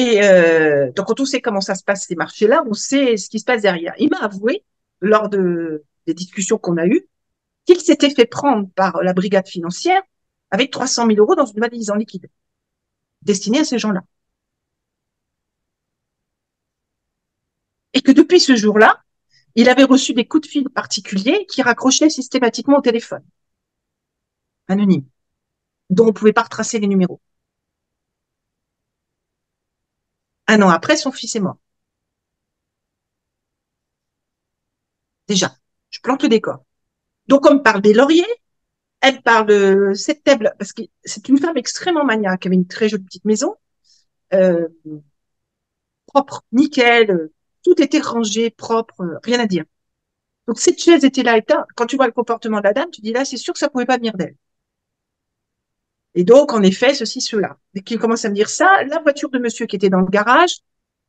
Et euh, donc, quand on sait comment ça se passe ces marchés-là, on sait ce qui se passe derrière. Il m'a avoué, lors de, des discussions qu'on a eues, qu'il s'était fait prendre par la brigade financière avec 300 000 euros dans une valise en liquide, destinée à ces gens-là. Et que depuis ce jour-là, il avait reçu des coups de fil particuliers qui raccrochaient systématiquement au téléphone, anonyme, dont on ne pouvait pas retracer les numéros. Un an après, son fils est mort. Déjà, je plante le décor. Donc, on me parle des lauriers, elle parle de cette table, parce que c'est une femme extrêmement maniaque, elle avait une très jolie petite maison, euh, propre, nickel, tout était rangé, propre, rien à dire. Donc cette chaise était là, et quand tu vois le comportement de la dame, tu dis là, c'est sûr que ça pouvait pas venir d'elle. Et donc, en effet, ceci, cela. Dès qu'il commence à me dire ça, la voiture de monsieur qui était dans le garage,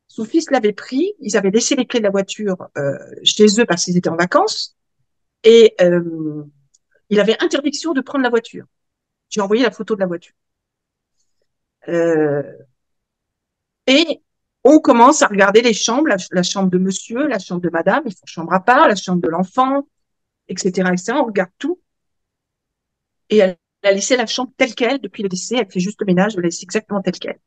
son fils l'avait pris, ils avaient laissé les clés de la voiture euh, chez eux parce qu'ils étaient en vacances, et euh, il avait interdiction de prendre la voiture. J'ai envoyé la photo de la voiture. Euh, et on commence à regarder les chambres, la, chambre de monsieur, la chambre de madame, ils font chambre à part, la chambre de l'enfant, etc., etc. On regarde tout. Et elle a laissé la chambre telle qu'elle depuis le décès. Elle fait juste le ménage, elle laisse exactement telle qu'elle.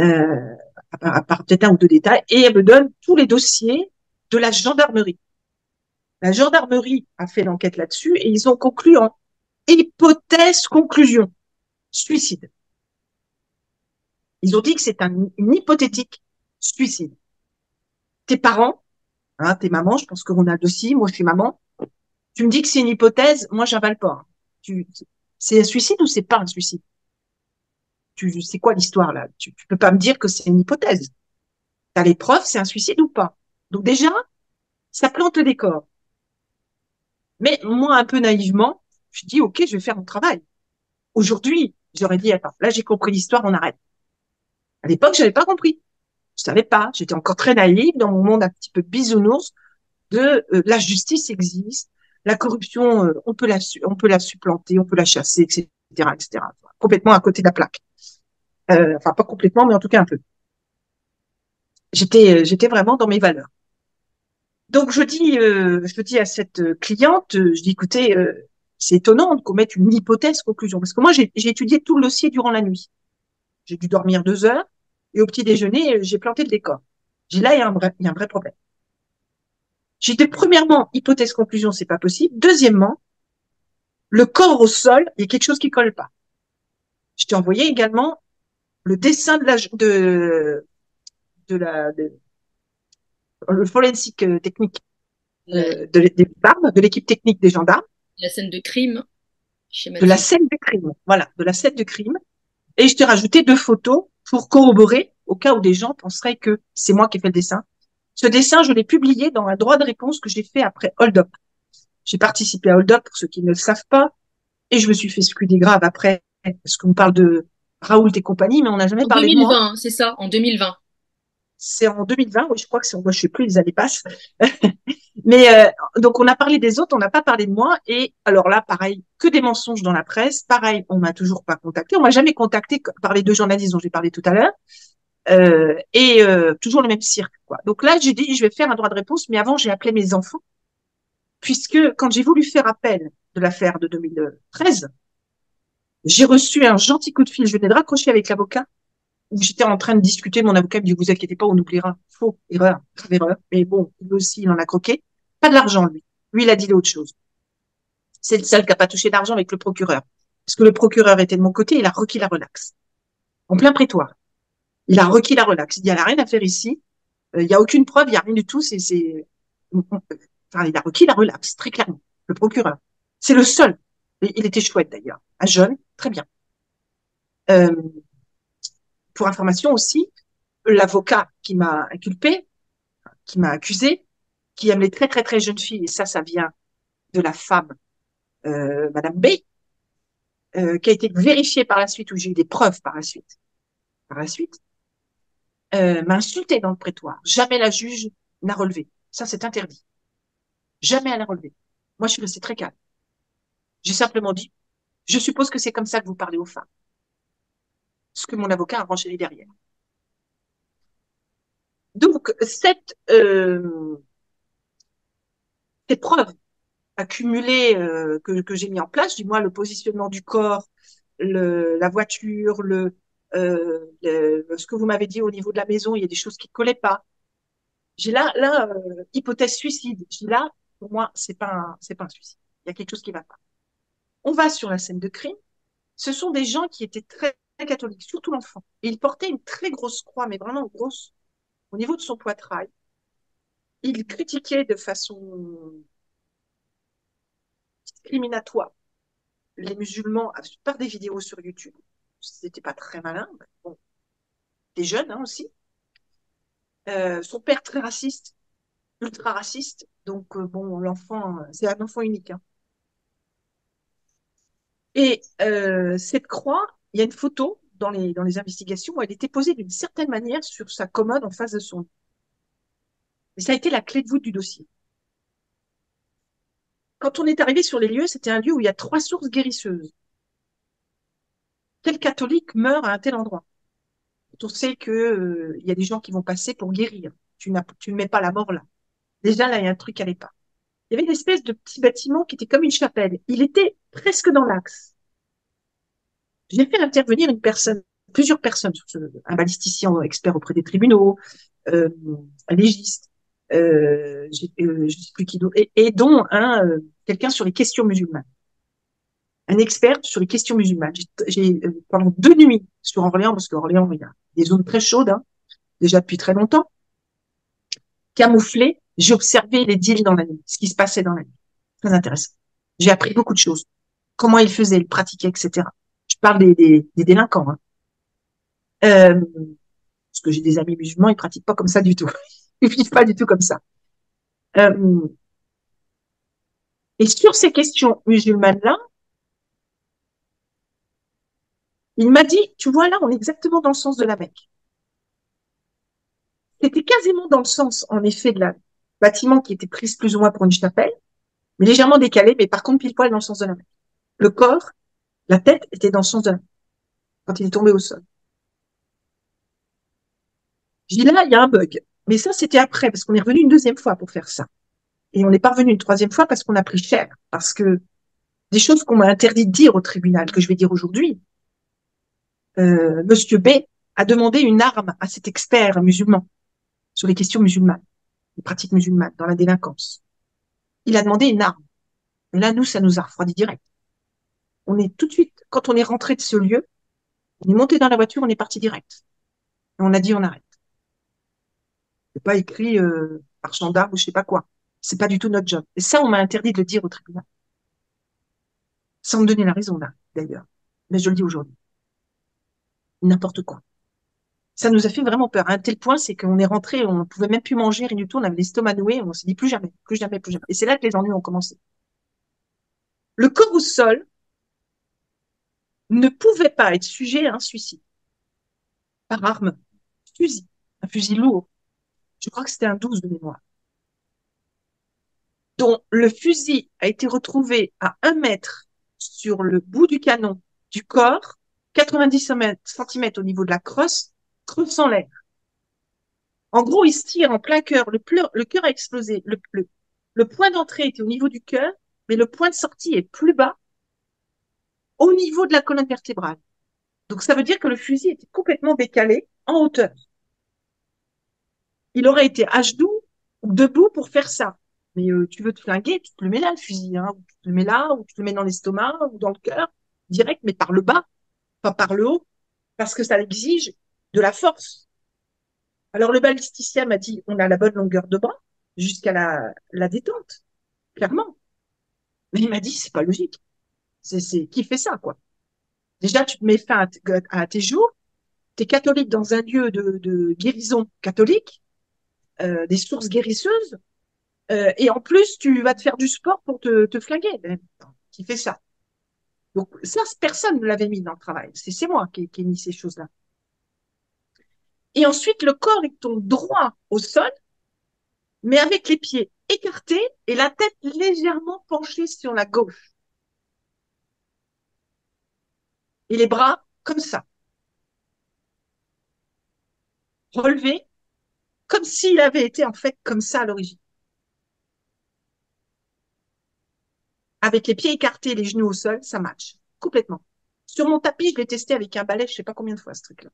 Euh, à part, peut-être un ou deux détails. Et elle me donne tous les dossiers de la gendarmerie. La gendarmerie a fait l'enquête là-dessus et ils ont conclu en hypothèse conclusion suicide. Ils ont dit que c'est un, une hypothétique suicide. Tes parents, hein, tes mamans, je pense que Ronald aussi, moi je suis maman, tu me dis que c'est une hypothèse, moi j'avale pas. Tu, c'est un suicide ou c'est pas un suicide? Tu, c'est quoi l'histoire là? Tu, tu peux pas me dire que c'est une hypothèse. T'as les preuves, c'est un suicide ou pas? Donc déjà, ça plante le décor. Mais moi, un peu naïvement, je dis ok, je vais faire mon travail. Aujourd'hui, j'aurais dit attends, là j'ai compris l'histoire, on arrête. À l'époque, j'avais pas compris. Je savais pas. J'étais encore très naïve dans mon monde un petit peu bisounours de euh, la justice existe, la corruption, euh, on peut la, supplanter, on peut la chasser, etc., etc. Complètement à côté de la plaque. Euh, enfin, pas complètement, mais en tout cas un peu. J'étais, j'étais vraiment dans mes valeurs. Donc je dis, je dis à cette cliente, je dis écoutez, c'est étonnant qu'on mette une hypothèse conclusion parce que moi j'ai étudié tout le dossier durant la nuit. J'ai dû dormir deux heures. Et au petit déjeuner, j'ai planté le décor. J'ai là, un il y a un vrai problème. J'ai dit, premièrement, hypothèse conclusion, c'est pas possible. Deuxièmement, le corps au sol, il y a quelque chose qui colle pas. Je t'ai envoyé également le dessin de la, de, de la, de, le forensic euh, technique euh, de, de l'équipe technique des gendarmes. La scène de crime. De la scène de crime. Voilà, de la scène de crime. Et je t'ai rajouté deux photos pour corroborer au cas où des gens penseraient que c'est moi qui ai fait le dessin. Ce dessin, je l'ai publié dans un droit de réponse que j'ai fait après Hold Up. J'ai participé à Hold Up pour ceux qui ne le savent pas, et je me suis fait scuder grave après, parce qu'on parle de Raoult et compagnie, mais on n'a jamais parlé de moi. c'est ça, en 2020. C'est en 2020, oui, je crois que c'est, moi, je sais plus, les années passent. [LAUGHS] Mais euh, donc on a parlé des autres, on n'a pas parlé de moi. Et alors là, pareil, que des mensonges dans la presse. Pareil, on m'a toujours pas contacté. On m'a jamais contacté par les deux journalistes dont j'ai parlé tout à l'heure. Euh, et euh, toujours le même cirque. Quoi. Donc là, j'ai dit, je vais faire un droit de réponse. Mais avant, j'ai appelé mes enfants, puisque quand j'ai voulu faire appel de l'affaire de 2013, j'ai reçu un gentil coup de fil. Je venais de raccrocher avec l'avocat où j'étais en train de discuter. Mon avocat me dit, vous inquiétez pas, on oubliera. Faux, erreur, erreur. Mais bon, lui aussi, il en a croqué. Pas de l'argent, lui. Lui, il a dit autre chose. C'est le seul qui n'a pas touché d'argent avec le procureur. Parce que le procureur était de mon côté, il a requis la relaxe. En plein prétoire. Il a requis la relaxe. Il il a rien à faire ici. Euh, il n'y a aucune preuve, il n'y a rien du tout. C'est, c'est, enfin, il a requis la relaxe, très clairement. Le procureur. C'est le seul. Il était chouette d'ailleurs. Un jeune, très bien. Euh, pour information aussi, l'avocat qui m'a inculpé, qui m'a accusé, qui aime les très très très jeunes filles, et ça, ça vient de la femme, euh, Madame B, qui a été vérifiée par la suite, où j'ai eu des preuves par la suite, par la suite, euh, m'a insulté dans le prétoire. Jamais la juge n'a relevé. Ça, c'est interdit. Jamais elle n'a relevé. Moi, je suis restée très calme. J'ai simplement dit, je suppose que c'est comme ça que vous parlez aux femmes. Ce que mon avocat a renchéri derrière. Donc, cette, euh, ces preuves accumulées euh, que, j'ai mis en place, du moins le positionnement du corps, la voiture, le, euh, ce que vous m'avez dit au niveau de la maison, il y a des choses qui collaient pas. J'ai là, là, euh, hypothèse suicide. J'ai là, pour moi, c'est pas, c'est pas un suicide. Il y a quelque chose qui va pas. On va sur la scène de crime. Ce sont des gens qui étaient très, catholiques, surtout l'enfant. Il portait une très grosse croix, mais vraiment grosse, au niveau de son poitrail. Il critiquait de façon discriminatoire les musulmans par des vidéos sur YouTube. C'était pas très malin. Bon, des jeunes hein, aussi. Euh, son père très raciste, ultra raciste. Donc euh, bon, l'enfant, c'est un enfant unique. Hein. Et euh, cette croix, il y a une photo dans les dans les investigations où elle était posée d'une certaine manière sur sa commode en face de son lit. Et ça a été la clé de voûte du dossier. Quand on est arrivé sur les lieux, c'était un lieu où il y a trois sources guérisseuses. Quel catholique meurt à un tel endroit On sait que euh, il y a des gens qui vont passer pour guérir. Tu, ne mets pas la mort là. Déjà là, il y a un truc qui n'allait pas. Il y avait une espèce de petit bâtiment qui était comme une chapelle. Il était presque dans l'axe. J'ai fait intervenir une personne, plusieurs personnes, un balisticien expert auprès des tribunaux, euh, un légiste, euh, je sais plus qui et, et, dont un quelqu'un sur les questions musulmanes, un expert sur les questions musulmanes. J'ai euh, pendant deux nuits sur Orléans, parce qu'Orléans il y a des zones très chaudes, hein, déjà depuis très longtemps, camouflé. J'ai observé les deals dans la nuit, ce qui se passait dans la nuit. Très intéressant. J'ai appris beaucoup de choses. Comment ils faisaient, ils pratiquaient, etc. Je parle des, des, des délinquants. Hein. Euh, parce que j'ai des amis musulmans, ils pratiquent pas comme ça du tout. [LAUGHS] Ils vivent pas du tout comme ça. Euh, et sur ces questions musulmanes-là, il m'a dit, tu vois là, on est exactement dans le sens de la Mecque. C'était quasiment dans le sens, en effet, de la bâtiment qui était prise plus ou moins pour une chapelle, mais légèrement décalé, mais par contre pile poil dans le sens de la Mecque. Le corps, la tête était dans le sens de la Mecque, quand il est tombé au sol. Je dis là, il y a un bug. Mais ça, c'était après, parce qu'on est revenu une deuxième fois pour faire ça. Et on n'est pas revenu une troisième fois parce qu'on a pris cher. Parce que des choses qu'on m'a interdit de dire au tribunal, que je vais dire aujourd'hui. Euh, Monsieur B a demandé une arme à cet expert musulman sur les questions musulmanes, les pratiques musulmanes dans la délinquance. Il a demandé une arme. Et là, nous, ça nous a refroidi direct. On est tout de suite, quand on est rentré de ce lieu, on est monté dans la voiture, on est parti direct. On a dit on arrête. C'est pas écrit euh, par gendarme ou je sais pas quoi. C'est pas du tout notre job. Et ça, on m'a interdit de le dire au tribunal. Sans me donner la raison, là, d'ailleurs. Mais je le dis aujourd'hui. N'importe quoi. Ça nous a fait vraiment peur. À un tel point, c'est qu'on est rentré, on ne pouvait même plus manger, rien du tout, on avait l'estomac noué, on s'est dit plus jamais, plus jamais, plus jamais. Et c'est là que les ennuis ont commencé. Le corps au sol ne pouvait pas être sujet à un suicide par arme, fusil, un fusil lourd, je crois que c'était un 12 de mémoire, dont le fusil a été retrouvé à un mètre sur le bout du canon du corps, 90 cm au niveau de la crosse, creusant l'air. En gros, il se tire en plein cœur, le, cœur a explosé, le, point d'entrée était au niveau du cœur, mais le point de sortie est plus bas, au niveau de la colonne vertébrale. Donc ça veut dire que le fusil était complètement décalé en hauteur il aurait été à genoux ou debout pour faire ça. Mais euh, tu veux te flinguer, tu te le mets là, le fusil, hein, tu te le mets là, ou tu le mets dans l'estomac, ou dans le cœur, direct, mais par le bas, pas par le haut, parce que ça exige de la force. Alors le balisticien m'a dit, on a la bonne longueur de bras jusqu'à la, la détente, clairement. Mais il m'a dit, c'est pas logique. C'est, c'est qui fait ça, quoi? Déjà, tu te mets fin à, à tes jours, tu es catholique dans un lieu de, de guérison catholique, euh, des sources guérisseuses, euh, et en plus, tu vas te faire du sport pour te, te flinguer. Ben, qui fait ça? Donc ça, personne ne l'avait mis dans le travail. C'est moi qui, ai mis ces choses-là. Et ensuite, le corps est ton droit au sol, mais avec les pieds écartés et la tête légèrement penchée sur la gauche. Et les bras comme ça. Relevés comme s'il avait été en fait comme ça à l'origine. Avec les pieds écartés, les genoux au sol, ça match complètement. Sur mon tapis, je l'ai testé avec un balai, je sais pas combien de fois ce truc-là.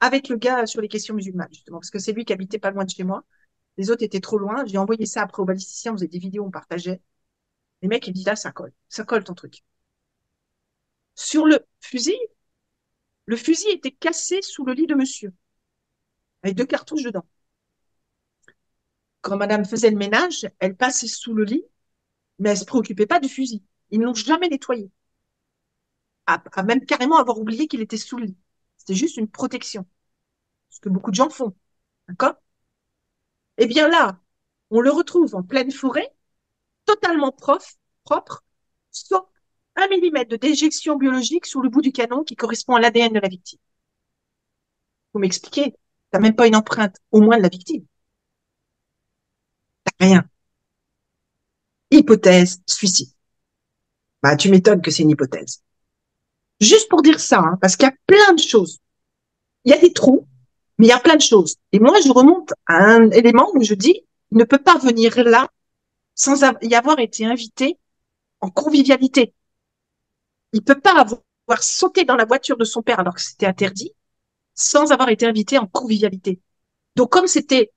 Avec le gars sur les questions musulmanes, justement, parce que c'est lui qui habitait pas loin de chez moi. Les autres étaient trop loin. J'ai envoyé ça après au balisticien, on faisait des vidéos, on partageait. Les mecs, ils disent là, ça colle. Ça colle ton truc. Sur le fusil, le fusil était cassé sous le lit de monsieur, avec deux cartouches dedans. Quand madame faisait le ménage, elle passait sous le lit, mais elle se préoccupait pas du fusil. Ils n'ont jamais nettoyé. À, même carrément avoir oublié qu'il était sous le lit. C'était juste une protection. Ce que beaucoup de gens font. D'accord? Eh bien là, on le retrouve en pleine forêt, totalement prof, propre, sauf un millimètre de déjection biologique sur le bout du canon qui correspond à l'ADN de la victime. Vous m'expliquez, t'as même pas une empreinte, au moins de la victime. T'as rien. Hypothèse, suicide. Bah, tu m'étonnes que c'est une hypothèse. Juste pour dire ça, hein, parce qu'il y a plein de choses. Il y a des trous, mais il y a plein de choses. Et moi, je remonte à un élément où je dis, il ne peut pas venir là sans y avoir été invité en convivialité. Il peut pas avoir sauté dans la voiture de son père alors que c'était interdit sans avoir été invité en convivialité. Donc comme c'était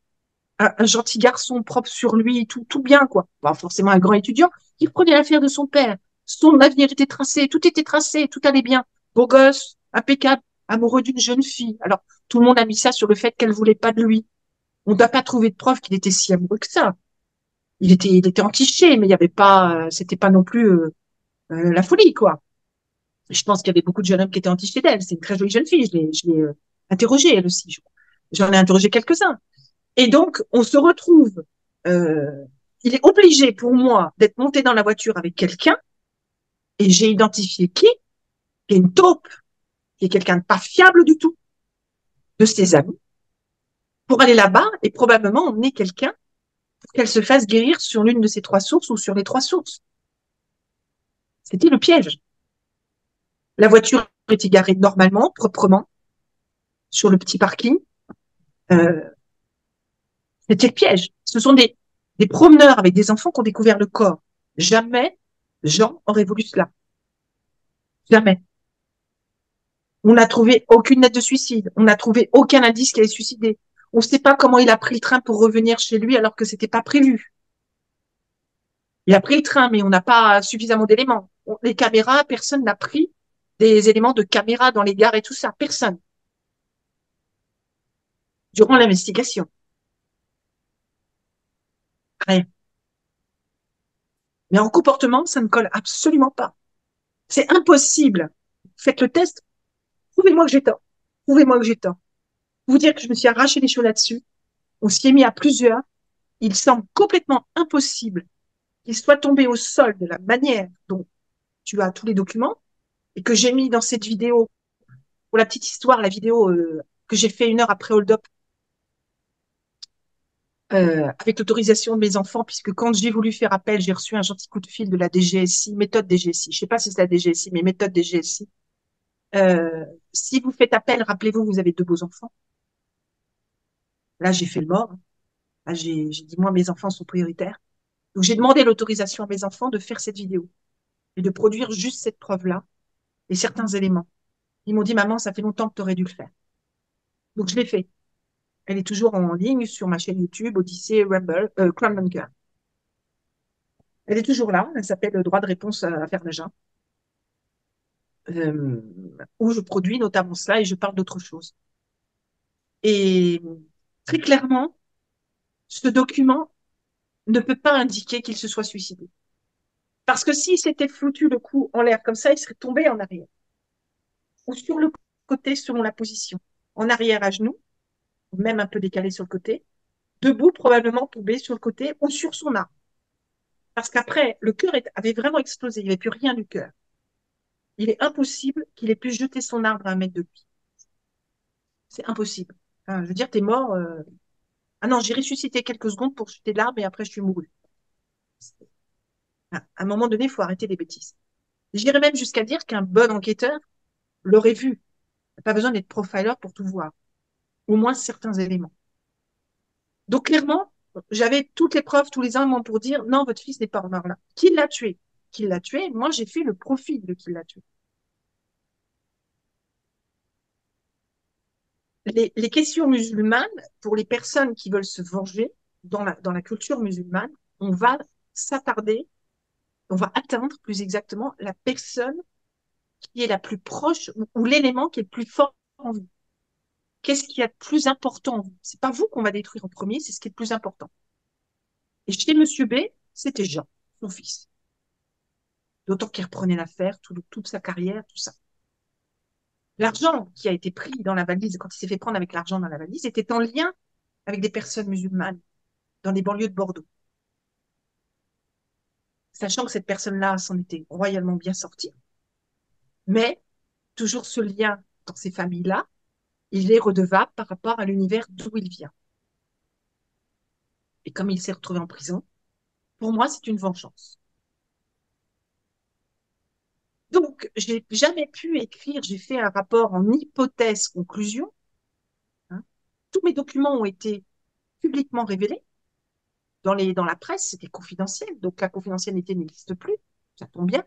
un, gentil garçon propre sur lui, tout, tout bien quoi, pas forcément un grand étudiant, il prenait l'affaire de son père. Son avenir était tracé, tout était tracé, tout allait bien. Beau gosse, impeccable, amoureux d'une jeune fille. Alors tout le monde a mis ça sur le fait qu'elle voulait pas de lui. On ne doit pas trouver de preuve qu'il était si amoureux que ça. Il était, il était entiché, mais il y avait pas, c'était pas non plus euh, euh, la folie quoi je pense qu'il y avait beaucoup de jeunes hommes qui étaient entichés d'elle. C'est une très jolie jeune fille. Je l'ai, je l'ai euh, interrogée, elle aussi. J'en ai interrogé quelques-uns. Et donc, on se retrouve, euh, il est obligé pour moi d'être monté dans la voiture avec quelqu'un, et j'ai identifié qui, qui est une taupe, qui est quelqu'un de pas fiable du tout, de ses amis, pour aller là-bas et probablement emmener quelqu'un pour qu'elle se fasse guérir sur l'une de ces trois sources ou sur les trois sources. C'était le piège. La voiture était garée normalement, proprement, sur le petit parking. Euh, C'était le piège. Ce sont des, des promeneurs avec des enfants qui ont découvert le corps. Jamais Jean aurait voulu cela. Jamais. On n'a trouvé aucune lettre de suicide. On n'a trouvé aucun indice qu'il ait suicidé. On ne sait pas comment il a pris le train pour revenir chez lui alors que c'était pas prévu. Il a pris le train, mais on n'a pas suffisamment d'éléments. Les caméras, personne n'a pris des éléments de caméra dans les gares et tout ça. Personne. Durant l'investigation. Mais en comportement, ça ne colle absolument pas. C'est impossible. Faites le test. Prouvez-moi que j'ai tort. Prouvez-moi que j'ai tort. Vous dire que je me suis arraché les cheveux là-dessus. On s'y est mis à plusieurs. Il semble complètement impossible qu'il soit tombé au sol de la manière dont tu as tous les documents et que j'ai mis dans cette vidéo, pour la petite histoire, la vidéo euh, que j'ai fait une heure après Hold Up, euh, avec l'autorisation de mes enfants, puisque quand j'ai voulu faire appel, j'ai reçu un gentil coup de fil de la DGSI, méthode DGSI. Je sais pas si c'est la DGSI, mais méthode DGSI. Euh, si vous faites appel, rappelez-vous, vous avez deux beaux enfants. Là, j'ai fait le mort. Là, j'ai dit, moi, mes enfants sont prioritaires. Donc, j'ai demandé l'autorisation à mes enfants de faire cette vidéo et de produire juste cette preuve-là et certains éléments. Ils m'ont dit, maman, ça fait longtemps que tu aurais dû le faire. Donc, je l'ai fait. Elle est toujours en ligne sur ma chaîne YouTube, Odyssey Rumble, euh, Bunker. Elle est toujours là. Elle s'appelle Droit de réponse à Fernagin. Euh, où je produis notamment cela et je parle d'autre chose. Et très clairement, ce document ne peut pas indiquer qu'il se soit suicidé. Parce que s'il s'était foutu le cou en l'air comme ça, il serait tombé en arrière. Ou sur le côté selon la position. En arrière à genoux, même un peu décalé sur le côté. Debout, probablement tombé sur le côté ou sur son arme. Parce qu'après, le cœur avait vraiment explosé. Il n'y avait plus rien du cœur. Il est impossible qu'il ait pu jeter son arbre à un mètre de lui. C'est impossible. je veux dire, t'es mort. Euh. Ah non, j'ai ressuscité quelques secondes pour jeter l'arbre et après je suis mouru à un moment donné, il faut arrêter les bêtises. J'irais même jusqu'à dire qu'un bon enquêteur l'aurait vu. Pas besoin d'être profiler pour tout voir. Au moins certains éléments. Donc clairement, j'avais toutes les preuves, tous les éléments pour dire non, votre fils n'est pas mort là. Qui l'a tué? Qui l'a tué? Moi, j'ai fait le profil de qui l'a tué. Les, les, questions musulmanes, pour les personnes qui veulent se venger, dans la, dans la culture musulmane, on va s'attarder, on va atteindre plus exactement la personne qui est la plus proche ou, l'élément qui est le plus fort en vous. Qu'est-ce qui est le plus important? C'est pas vous qu'on va détruire en premier, c'est ce qui est le plus important. Et chez Monsieur B, c'était Jean, son fils. D'autant qu'il reprenait l'affaire, tout, toute sa carrière, tout ça. L'argent qui a été pris dans la valise, quand il s'est fait prendre avec l'argent dans la valise, était en lien avec des personnes musulmanes dans les banlieues de Bordeaux. Sachant que cette personne-là s'en était royalement bien sortie. Mais toujours ce lien dans ces familles-là, il est redevable par rapport à l'univers d'où il vient. Et comme il s'est retrouvé en prison, pour moi, c'est une vengeance. Donc, j'ai jamais pu écrire, j'ai fait un rapport en hypothèse-conclusion. Hein. Tous mes documents ont été publiquement révélés. Dans, les, dans la presse, c'était confidentiel, donc la confidentialité n'existe plus. Ça tombe bien.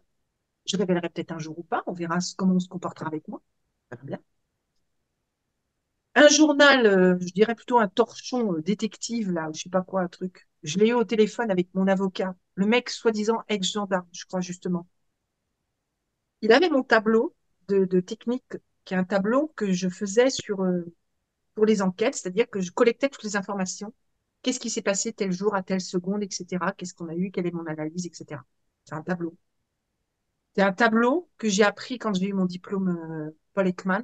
Je révélerai peut-être un jour ou pas, on verra comment on se comportera avec moi. Ça va bien. Un journal, euh, je dirais plutôt un torchon euh, détective, là, ou je sais pas quoi, un truc. Je l'ai eu au téléphone avec mon avocat, le mec soi-disant ex-gendarme, je crois justement il avait mon tableau de, de, technique, qui est un tableau que je faisais sur euh, pour les enquêtes, c'est-à-dire que je collectais toutes les informations. Qu'est-ce qui s'est passé tel jour à telle seconde, etc. Qu'est-ce qu'on a eu, quelle est mon analyse, etc. C'est un tableau. C'est un tableau que j'ai appris quand j'ai eu mon diplôme Paul Ekman,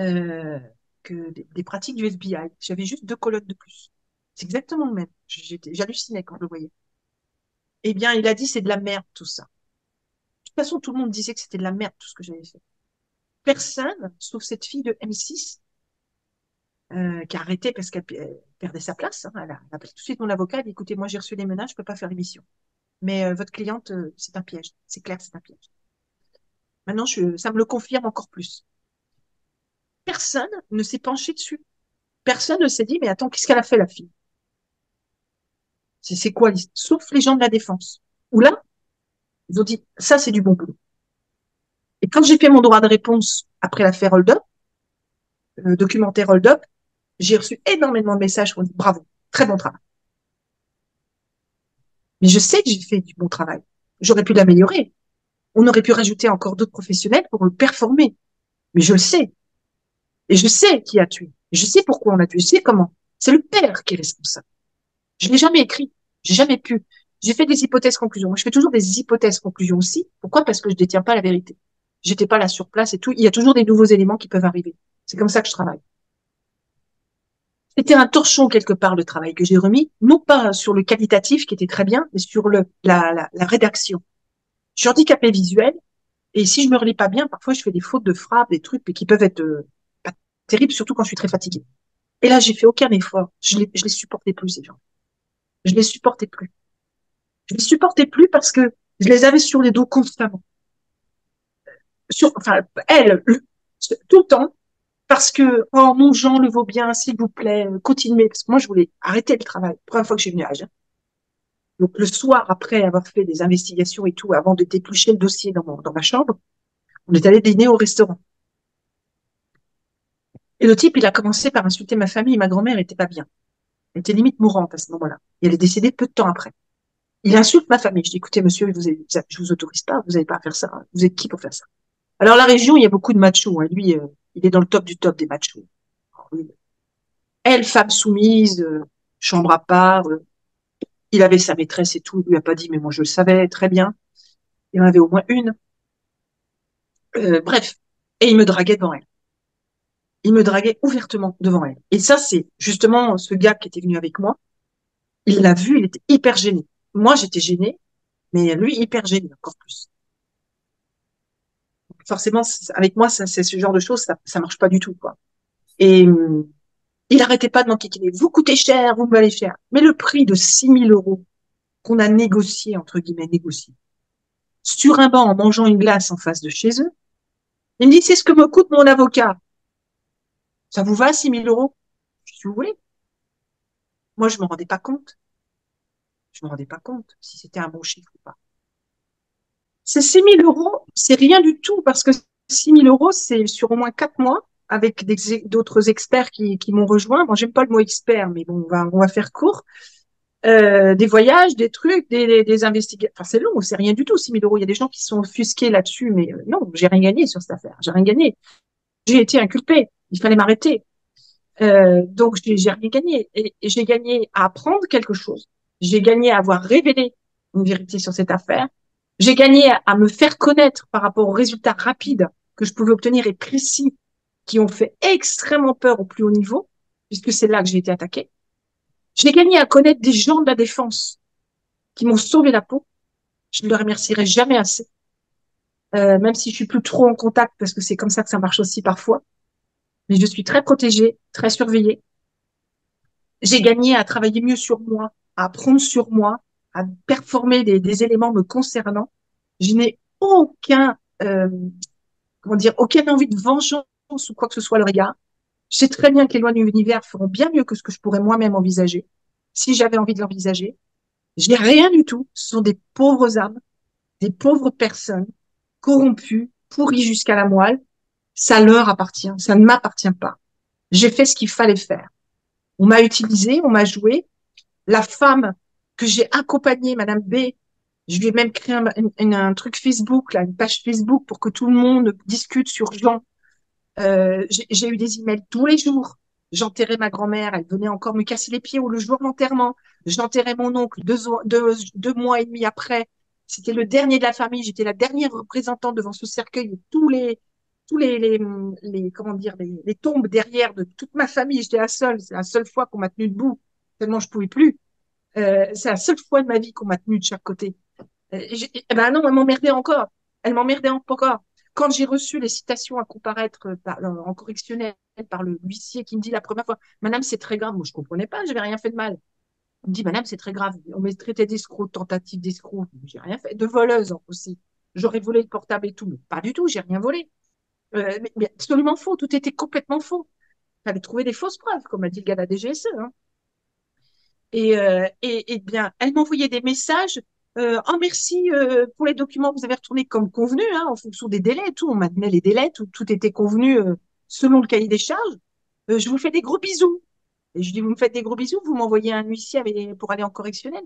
euh, que des, pratiques du FBI. J'avais juste deux colonnes de plus. C'est exactement le même. J'hallucinais quand je le voyais. Eh bien, il a dit c'est de la merde tout ça toute façon, tout le monde disait que c'était de la merde tout ce que j'avais fait. Personne, sauf cette fille de M6, euh, qui a arrêté parce qu'elle perdait sa place. Hein. Elle, a, appelé tout de suite mon avocat. Elle dit, écoutez, moi j'ai reçu les menaces, je peux pas faire l'émission. Mais euh, votre cliente, euh, c'est un piège. C'est clair, c'est un piège. Maintenant, je, ça me le confirme encore plus. Personne ne s'est penché dessus. Personne ne s'est dit, mais attends, qu'est-ce qu'elle a fait la fille? C'est quoi Sauf les gens de la défense. Ou là, ils ont dit, ça, c'est du bon boulot. Et quand j'ai fait mon droit de réponse après l'affaire Hold Up, le documentaire Hold Up, j'ai reçu énormément de messages pour dire bravo, très bon travail. Mais je sais que j'ai fait du bon travail. J'aurais pu l'améliorer. On aurait pu rajouter encore d'autres professionnels pour le performer. Mais je le sais. Et je sais qui a tué. Je sais pourquoi on a tué. Je sais comment. C'est le père qui est responsable. Je l'ai jamais écrit. J'ai jamais pu. J'ai fait des hypothèses conclusions. Je fais toujours des hypothèses conclusions aussi. Pourquoi? Parce que je détiens pas la vérité. J'étais pas là sur place et tout. Il y a toujours des nouveaux éléments qui peuvent arriver. C'est comme ça que je travaille. C'était un torchon quelque part le travail que j'ai remis, non pas sur le qualitatif qui était très bien, mais sur le la, rédaction. Je suis handicapée visuel et si je me relis pas bien, parfois je fais des fautes de frappe, des trucs qui peuvent être euh, pas terribles, surtout quand je suis très fatiguée. Et là, j'ai fait aucun effort. Je les, je les supportais plus ces gens. Je les supportais plus. Je les supportais plus parce que je les avais sur les dos constamment. Sur, enfin, elle, tout le temps, parce que, oh mon Jean le vaut bien, s'il vous plaît, continuez, parce que moi je voulais arrêter le travail, première fois que j'ai venu à Agen. Donc le soir, après avoir fait des investigations et tout, avant de déplucher le dossier dans, dans ma chambre, on est allé dîner au restaurant. Et le type, il a commencé par insulter ma famille. Ma grand-mère était pas bien. Elle était limite mourante à ce moment-là. Et elle est décédée peu de temps après. Il insulte ma famille. Je dis, écoutez, monsieur, vous je vous autorise pas, vous n'avez pas faire ça. Vous êtes qui pour faire ça? Alors, la région, il y a beaucoup de machos. Hein. Lui, euh, il est dans le top du top des machos. Elle, femme soumise, euh, chambre à part. Euh, il avait sa maîtresse et tout. Il lui a pas dit, mais moi, je le savais très bien. Il en avait au moins une. bref. Et il me draguait devant elle. Il me draguait ouvertement devant elle. Et ça, c'est justement ce gars qui était venu avec moi. Il l'a vu, il était hyper gêné moi, j'étais gênée, mais lui, hyper gêné, encore plus. Forcément, avec moi, c'est ce genre de choses, ça, ça marche pas du tout, quoi. Et il arrêtait pas de m'enquiquiner. Vous coûtez cher, vous me valez cher. Mais le prix de 6 000 euros qu'on a négocié, entre guillemets, négocié, sur un banc en mangeant une glace en face de chez eux, il me dit, c'est ce que me coûte mon avocat. Ça vous va, 6 000 euros? Si vous voulez. Moi, je me rendais pas compte. Je me rendais pas compte si c'était un bon chiffre ou pas. Ces 6 000 euros, c'est rien du tout parce que 6 000 euros, c'est sur au moins quatre mois avec d'autres experts qui, m'ont rejoint. Moi, j'aime pas le mot expert, mais bon, on va, on va faire court. Euh, des voyages, des trucs, des, des investigations. Enfin, c'est long, c'est rien du tout, 6 000 euros. Il y a des gens qui sont offusqués là-dessus, mais euh, non, j'ai rien gagné sur cette affaire. J'ai rien gagné. J'ai été inculpé. Il fallait m'arrêter. Euh, donc, j'ai rien gagné. Et, j'ai gagné à apprendre quelque chose. J'ai gagné à avoir révélé une vérité sur cette affaire. J'ai gagné à me faire connaître par rapport aux résultats rapides que je pouvais obtenir et précis qui ont fait extrêmement peur au plus haut niveau, puisque c'est là que j'ai été attaquée. J'ai gagné à connaître des gens de la défense qui m'ont sauvé la peau. Je ne le remercierai jamais assez. Euh, même si je suis plus trop en contact, parce que c'est comme ça que ça marche aussi parfois. Mais je suis très protégée, très surveillée. J'ai gagné à travailler mieux sur moi, à apprendre sur moi, à performer des, des éléments me concernant. Je n'ai aucun, euh, comment dire, aucune envie de vengeance ou quoi que ce soit le regard. Je sais très bien que les lois de l'univers feront bien mieux que ce que je pourrais moi-même envisager, si j'avais envie de l'envisager. J'ai rien du tout. Ce sont des pauvres âmes, des pauvres personnes, corrompues, pourries jusqu'à la moelle. Ça leur appartient, ça ne m'appartient pas. J'ai fait ce qu'il fallait faire. On m'a utilisé, on m'a joué. La femme que j'ai accompagnée, Madame B, je lui ai même créé un, truc Facebook, une page Facebook pour que tout le monde discute sur Jean, euh, j'ai eu des emails tous les jours. J'enterrais ma grand-mère, elle venait encore me casser les pieds ou le jour de l'enterrement. J'enterrais mon oncle deux, mois et demi après. C'était le dernier de la famille. J'étais la dernière représentante devant ce cercueil. Tous les, tous les, les, comment dire, les, tombes derrière de toute ma famille. J'étais la seule. C'est la seule fois qu'on m'a tenu debout tellement je pouvais plus. Euh, c'est la seule fois de ma vie qu'on m'a tenu de chaque côté. Euh, eh ben non, elle m'emmerdait encore. Elle m'emmerdait encore. Quand j'ai reçu les citations à comparaître euh, en correctionnel par le huissier qui me dit la première fois, Madame, c'est très grave. Moi, je comprenais pas, j'avais rien fait de mal. On me dit, Madame, c'est très grave. On m'a traité d'escroc, tentative d'escroc. J'ai rien fait. De voleuse aussi. J'aurais volé le portable et tout. Mais pas du tout, j'ai rien volé. Euh, absolument faux. Tout était complètement faux. Il fallait trouver des fausses preuves, comme a dit le gars de la DGSE. Hein. Et, euh, et, bien, elle m'envoyait des messages euh, oh merci euh, pour les documents que vous avez retournés comme convenu, hein, en fonction des délais, tout, on maintenait les délais, tout, tout était convenu euh, selon le cahier des charges. Je vous fais des gros bisous. Et je dis, vous me faites des gros bisous, vous m'envoyez un huissier avec, pour aller en correctionnel.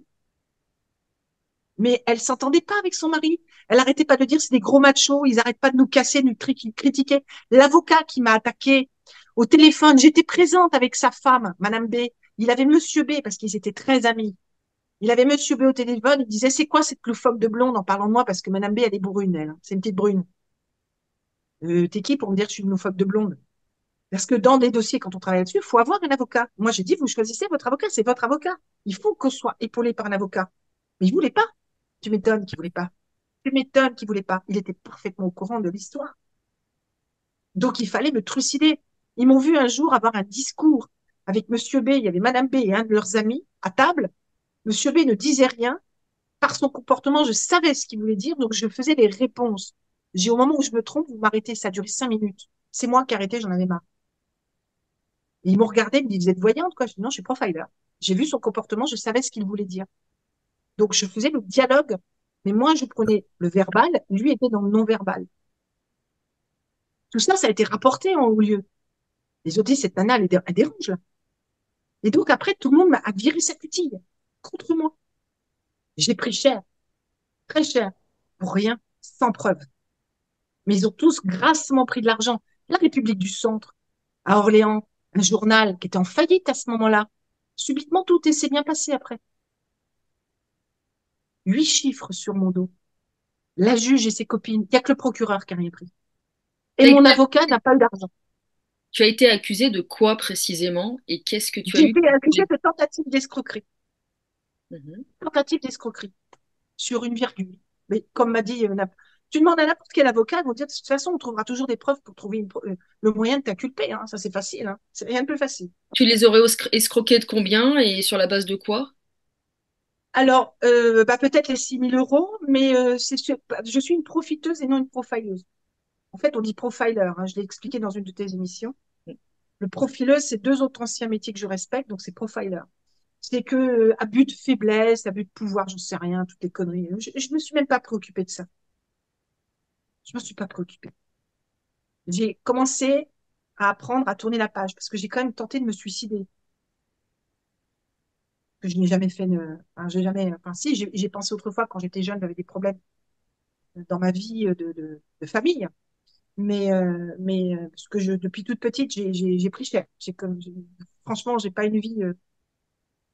Mais elle s'entendait pas avec son mari. Elle arrêtait pas de dire c'est des gros machos, ils arrêtent pas de nous casser, nous critiquer. L'avocat qui m'a attaqué au téléphone, j'étais présente avec sa femme, Madame B. Il avait Monsieur B parce qu'ils étaient très amis. Il avait Monsieur B au téléphone, il disait c'est quoi cette loufoque de blonde en parlant de moi? Parce que Madame B elle est brune elle, hein. c'est une petite brune. Euh, T'es qui pour me dire que je suis une loufoque de blonde? Parce que dans des dossiers quand on travaille là-dessus, il faut avoir un avocat. Moi j'ai dit vous choisissez votre avocat, c'est votre avocat. Il faut qu'on soit épaulé par un avocat. Mais il voulait pas. Tu m'étonnes qu'il voulait pas. Tu m'étonnes qu'il voulait pas. Il était parfaitement au courant de l'histoire. Donc il fallait me trucider. Ils m'ont vu un jour avoir un discours avec Monsieur B, il y avait Madame B et un de leurs amis à table. Monsieur B ne disait rien. Par son comportement, je savais ce qu'il voulait dire, donc je faisais les réponses. J'ai au moment où je me trompe, vous m'arrêtez, ça a duré cinq minutes. C'est moi qui ai arrêté, j'en avais marre. Ils m'ont regardé, ils me dit, vous êtes voyante, quoi? Je dis, non, je suis profiler. J'ai vu son comportement, je savais ce qu'il voulait dire. Donc, je faisais le dialogue, mais moi, je prenais le verbal, lui était dans le non-verbal. Tout ça, ça a été rapporté en haut lieu. Les autres disent, cette nana, elle, elle dérange, là. Et donc, après, tout le monde m'a viré sa cutille contre moi. J'ai pris cher, très cher, pour rien, sans preuve. Mais ils ont tous grassement pris de l'argent. La République du Centre, à Orléans, un journal qui était en faillite à ce moment-là. Subitement, tout s'est bien passé après. Huit chiffres sur mon dos. La juge et ses copines. Il n'y a que le procureur qui a rien pris. Et mon avocat n'a pas eu d'argent. Tu as été accusé de quoi précisément? Et qu'est-ce que tu as J'ai été accusé de tentative d'escroquerie. Mhm. Tentative d'escroquerie sur une virgule. Mais comme m'a dit, euh, tu demandes à n'importe quel avocat, ils vont dire de toute façon, on trouvera toujours des preuves pour trouver euh, le moyen de t'inculper. Hein. Ça, c'est facile. Hein. C'est rien de plus facile. Tu les aurais escroqués de combien et sur la base de quoi? Alors, euh, bah, peut-être les 6 000 euros, mais c'est bah, je suis une profiteuse et non une profileuse. En fait, on dit profiler. Hein. Je l'ai expliqué dans une de tes émissions. Le profileuse, c'est deux autres anciens métiers que je respecte, donc c'est profiler. c'est que abus de faiblesse, abus de pouvoir, j'en sais rien, toutes les conneries. Je, je me suis même pas préoccupée de ça. Je me suis pas préoccupée. J'ai commencé à apprendre à tourner la page parce que j'ai quand même tenté de me suicider. Que je n'ai jamais fait, enfin, j'ai jamais, enfin, si, j'ai pensé autrefois quand j'étais jeune, j'avais des problèmes dans ma vie de, de, de famille. Mais, euh, mais euh, parce que je, depuis toute petite, j'ai pris cher. J'ai comme, franchement, j'ai pas une vie euh,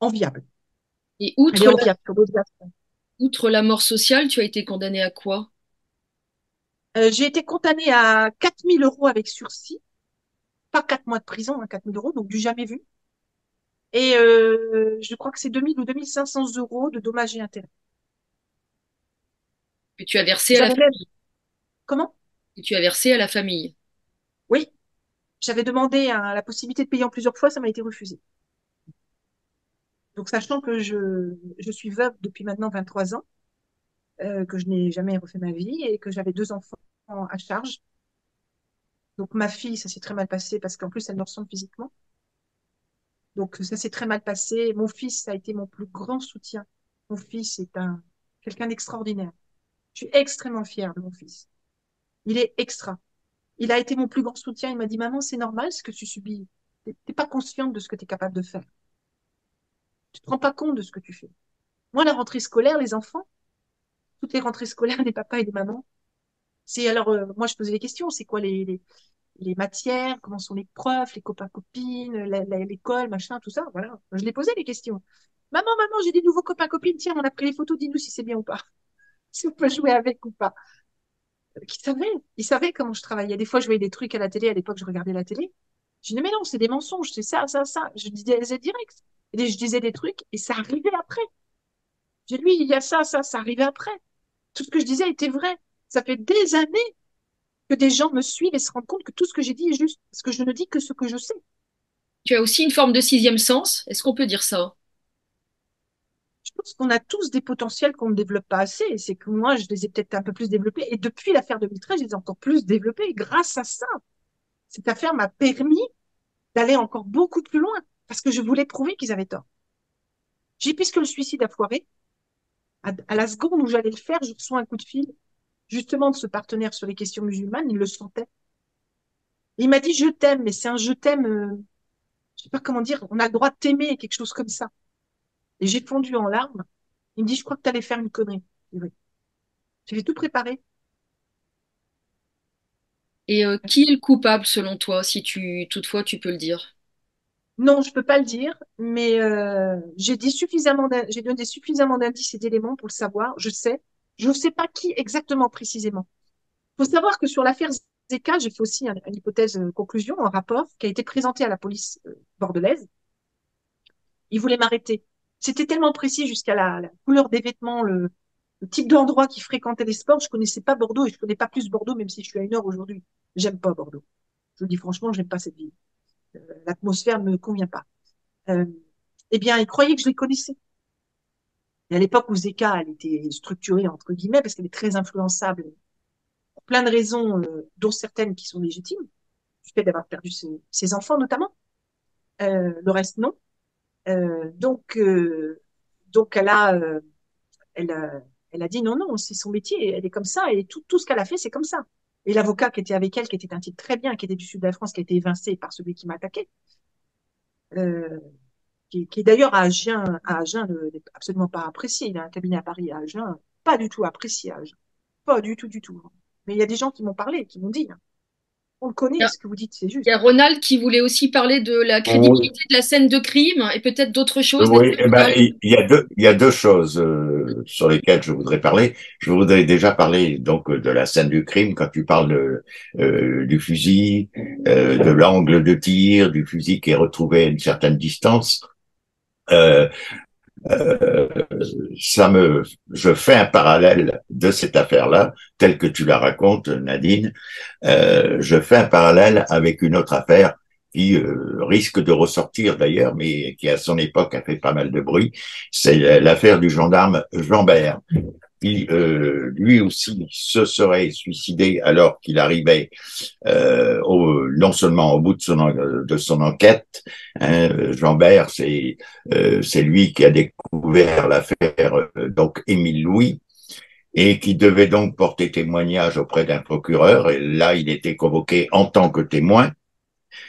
enviable. Et outre la, outre la mort sociale, tu as été condamné à quoi? Euh, J'ai été condamné à 4000 euros avec sursis. Pas 4 mois de prison, hein, 4000 euros, donc du jamais vu. Et euh, je crois que c'est 2000 ou 2500 euros de dommages et intérêts. Que tu as versé à la famille. Comment? Que tu as versé à la famille. Oui. J'avais demandé la possibilité de payer en plusieurs fois, ça m'a été refusé. Donc, sachant que je, je suis veuve depuis maintenant 23 ans, euh, que je n'ai jamais refait ma vie et que j'avais deux enfants à charge. Donc, ma fille, ça s'est très mal passé parce qu'en plus, elle me ressemble physiquement. Donc, ça s'est très mal passé. Mon fils, a été mon plus grand soutien. Mon fils est un, quelqu'un d'extraordinaire. Je suis extrêmement fière de mon fils. Il est extra. Il a été mon plus grand soutien. Il m'a dit, maman, c'est normal ce que tu subis. T'es pas consciente de ce que tu es capable de faire. Tu te rends pas compte de ce que tu fais. Moi, la rentrée scolaire, les enfants, toutes les rentrées scolaires [LAUGHS] des papas et des mamans, c'est alors, euh, moi, je posais des questions. C'est quoi les, les, les, matières Comment sont les profs, les copains-copines, l'école, machin, tout ça Voilà. Je les posais les questions. Maman, maman, j'ai des nouveaux copains-copines. Tiens, on a pris les photos. Dis-nous si c'est bien ou pas. [LAUGHS] si on peut jouer avec ou pas. Qui savait Ils savaient comment je travaillais. Des fois, je voyais des trucs à la télé. À l'époque, je regardais la télé. Je disais, mais non, c'est des mensonges. C'est ça, ça, ça. Je disais direct. Et je disais des trucs et ça arrivait après. J'ai lui, il y a ça, ça, ça arrivait après. Tout ce que je disais était vrai. Ça fait des années que des gens me suivent et se rendent compte que tout ce que j'ai dit est juste, parce que je ne dis que ce que je sais. Tu as aussi une forme de sixième sens. Est-ce qu'on peut dire ça? Je pense qu'on a tous des potentiels qu'on ne développe pas assez. C'est que moi, je les ai peut-être un peu plus développés. Et depuis l'affaire 2013, je les ai encore plus développés grâce à ça. Cette affaire m'a permis d'aller encore beaucoup plus loin parce que je voulais prouver qu'ils avaient tort. J'ai, puisque le suicide a foiré, à, la seconde où j'allais le faire, je reçois un coup de fil, justement de ce partenaire sur les questions musulmanes, il le sentait. il m'a dit, je t'aime, mais c'est un je t'aime, euh, je sais pas comment dire, on a le droit de t'aimer, quelque chose comme ça. Et j'ai fondu en larmes. Il me dit, je crois que tu allais faire une connerie. Oui. J'avais tout préparé. Et euh, qui est le coupable selon toi, si tu toutefois tu peux le dire? Non, je peux pas le dire, mais euh, j'ai dit suffisamment, j'ai donné suffisamment d'indices et d'éléments pour le savoir. Je sais, je ne sais pas qui exactement précisément. Il faut savoir que sur l'affaire Zeka, j'ai fait aussi une hypothèse euh, conclusion, un rapport qui a été présenté à la police euh, bordelaise. Ils voulaient m'arrêter. C'était tellement précis jusqu'à la, couleur des vêtements, le, type d'endroit qui fréquentait les sports. Je connaissais pas Bordeaux et je connais pas plus Bordeaux, même si je suis à une heure aujourd'hui. J'aime pas Bordeaux. Je vous dis franchement, j'aime pas cette ville l'atmosphère ne me convient pas. Euh, eh bien, ils croyaient que je les connaissais. Et à l'époque où Zeka, elle était structurée entre guillemets parce qu'elle est très influençable pour plein de raisons, euh, dont certaines qui sont légitimes, du fait d'avoir perdu ses, enfants notamment. Euh, le reste non. Euh, donc, euh, donc elle a, euh, elle elle a dit non non, c'est son métier, elle est comme ça et tout, tout ce qu'elle a fait, c'est comme ça. Et l'avocat qui était avec elle, qui était un type très bien, qui était du sud de la France, qui a été évincé par celui qui m'a attaqué, euh, qui, qui, est d'ailleurs à Agen, à Agen, absolument pas apprécié. Il a un cabinet à Paris à Agen, pas du tout apprécié à Agen. Pas du tout, du tout. Mais il y a des gens qui m'ont parlé, qui m'ont dit, hein. on le connaît, ce que vous dites, c'est juste. Il y a Ronald qui voulait aussi parler de la crédibilité de la scène de crime et peut-être d'autres choses. Oui, eh ben, il y a deux, il y a deux choses euh, sur lesquelles je voudrais parler. Je voudrais déjà parler donc de la scène du crime quand tu parles de, euh, du fusil, euh, de l'angle de tir, du fusil qui est retrouvé à une certaine distance. Euh, euh, ça me, je fais un parallèle de cette affaire-là, telle que tu la racontes, Nadine. Euh, je fais un parallèle avec une autre affaire qui risque de ressortir d'ailleurs, mais qui à son époque a fait pas mal de bruit. C'est l'affaire du gendarme Jambert. Euh, lui aussi se serait suicidé alors qu'il arrivait euh, non seulement au bout de son, de son enquête. Hein, Jean-Bert, c'est euh, c'est lui qui a découvert l'affaire donc Émile Louis et qui devait donc porter témoignage auprès d'un procureur. Et là, il était convoqué en tant que témoin.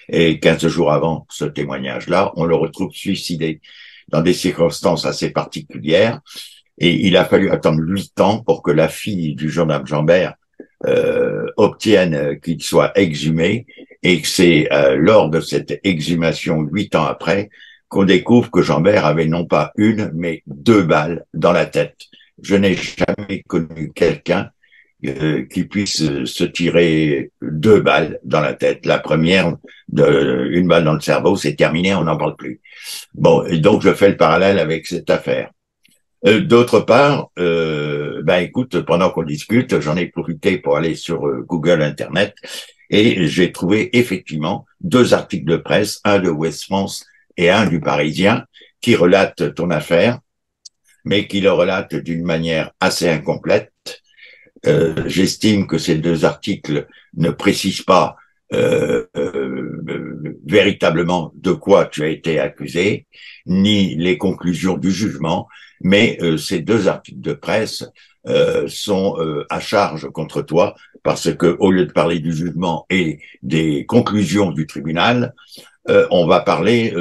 Et 15 jours avant ce témoignage-là, on le retrouve suicidé dans des circonstances assez particulières. Et il a fallu attendre huit ans pour que la fille du gendarme Jambert euh, obtienne qu'il soit exhumé. Et c'est euh, lors de cette exhumation, huit ans après, qu'on découvre que Jambert avait non pas une, mais deux balles dans la tête. Je n'ai jamais connu quelqu'un euh, qui puisse se tirer deux balles dans la tête. La première, de, une balle dans le cerveau, c'est terminé, on n'en parle plus. Bon, et donc je fais le parallèle avec cette affaire. Euh, d'autre part, euh, ben écoute, pendant qu'on discute, j'en ai profité pour aller sur euh, Google Internet et j'ai trouvé effectivement deux articles de presse, un de West France et un du Parisien, qui relatent ton affaire, mais qui le relatent d'une manière assez incomplète. Euh, J'estime que ces deux articles ne précisent pas véritablement de quoi tu as été accusé, ni les conclusions du jugement, mais euh, ces deux articles de presse euh, sont euh, à charge contre toi parce que au lieu de parler du jugement et des conclusions du tribunal, on va parler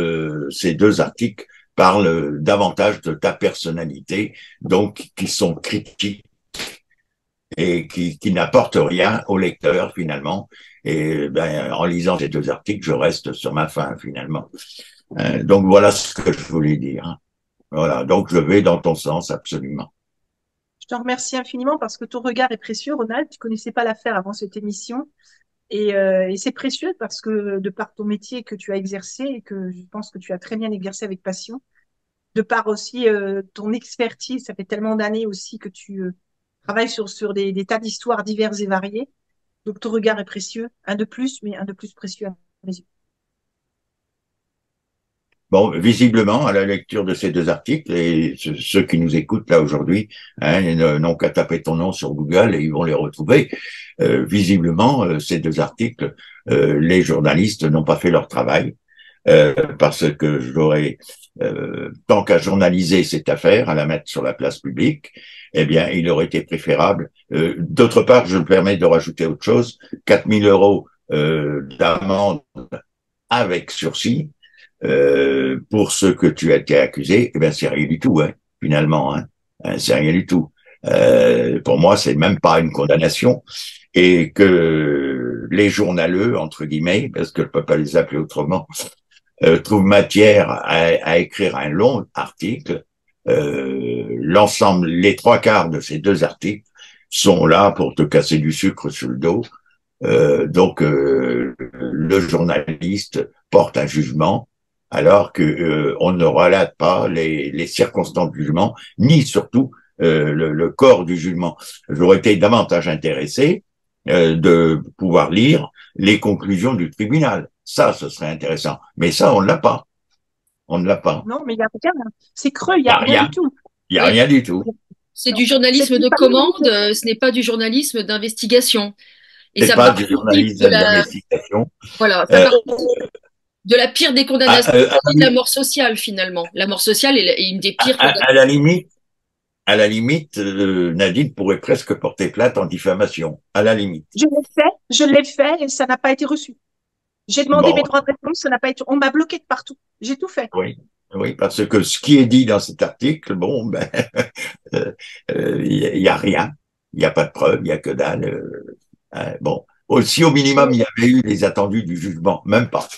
ces deux articles parlent davantage de ta personnalité, donc qui sont critiques et qui, qui n'apportent rien au lecteur finalement. Et ben, en lisant ces deux articles, je reste sur ma fin finalement. Donc voilà ce que je voulais dire. Voilà, donc je vais dans ton sens, absolument. Je te remercie infiniment parce que ton regard est précieux, Ronald. Tu connaissais pas l'affaire avant cette émission. Et, euh, et c'est précieux parce que de par ton métier que tu as exercé et que je pense que tu as très bien exercé avec passion, de par aussi euh, ton expertise, ça fait tellement d'années aussi que tu euh, travailles sur, sur des, des tas d'histoires diverses et variées. Donc ton regard est précieux, un de plus, mais un de plus précieux à mes yeux. Bon, visiblement, à la lecture de ces deux articles, et ceux qui nous écoutent là aujourd'hui hein, n'ont qu'à taper ton nom sur Google et ils vont les retrouver. Euh, visiblement, euh, ces deux articles, euh, les journalistes n'ont pas fait leur travail parce que j'aurais, tant qu'à journaliser cette affaire, à la mettre sur la place publique, eh bien, il aurait été préférable. D'autre part, je me permets de rajouter autre chose 4000 euros d'amende avec sursis euh, pour ce que tu as été accusé, eh ben c'est rien du tout, hein, finalement, hein, hein c'est rien du tout. Euh, pour moi, c'est même pas une condamnation, et que les journaleux entre guillemets, parce que je peux pas les appeler autrement, euh, trouvent matière à, à, écrire un long article. Euh, L'ensemble, les trois quarts de ces deux articles sont là pour te casser du sucre sur le dos. Euh, donc, le journaliste porte un jugement alors que euh, on ne relate pas les, les, circonstances du jugement, ni surtout euh, le, le, corps du jugement. J'aurais été davantage intéressé euh, de pouvoir lire les conclusions du tribunal. Ça, ce serait intéressant. Mais ça, on ne l'a pas. On ne l'a pas. Non, mais il y a rien. C'est creux, il y a, rien, du tout. Il y a rien du tout. C'est du journalisme de commande, ce n'est pas du journalisme d'investigation. Et ça pas du journalisme d'investigation. Voilà, ça de la pire des condamnations, ah, euh, de la mort sociale finalement. La mort sociale est une des pires. À, à, la limite, à la limite, euh, Nadine pourrait presque porter plainte en diffamation. À la limite. Je l'ai fait, je l'ai fait et ça n'a pas été reçu. J'ai demandé mes droits de réponse, ça n'a pas été. On m'a bloqué de partout. J'ai tout fait. Oui. Oui, parce que ce qui est dit dans cet article, bon, [LAUGHS] ben, il euh, y, a rien, il n'y a pas de preuve, il y a que dalle. Hein, bon, aussi au minimum, il y avait eu les attendus du jugement, même pas.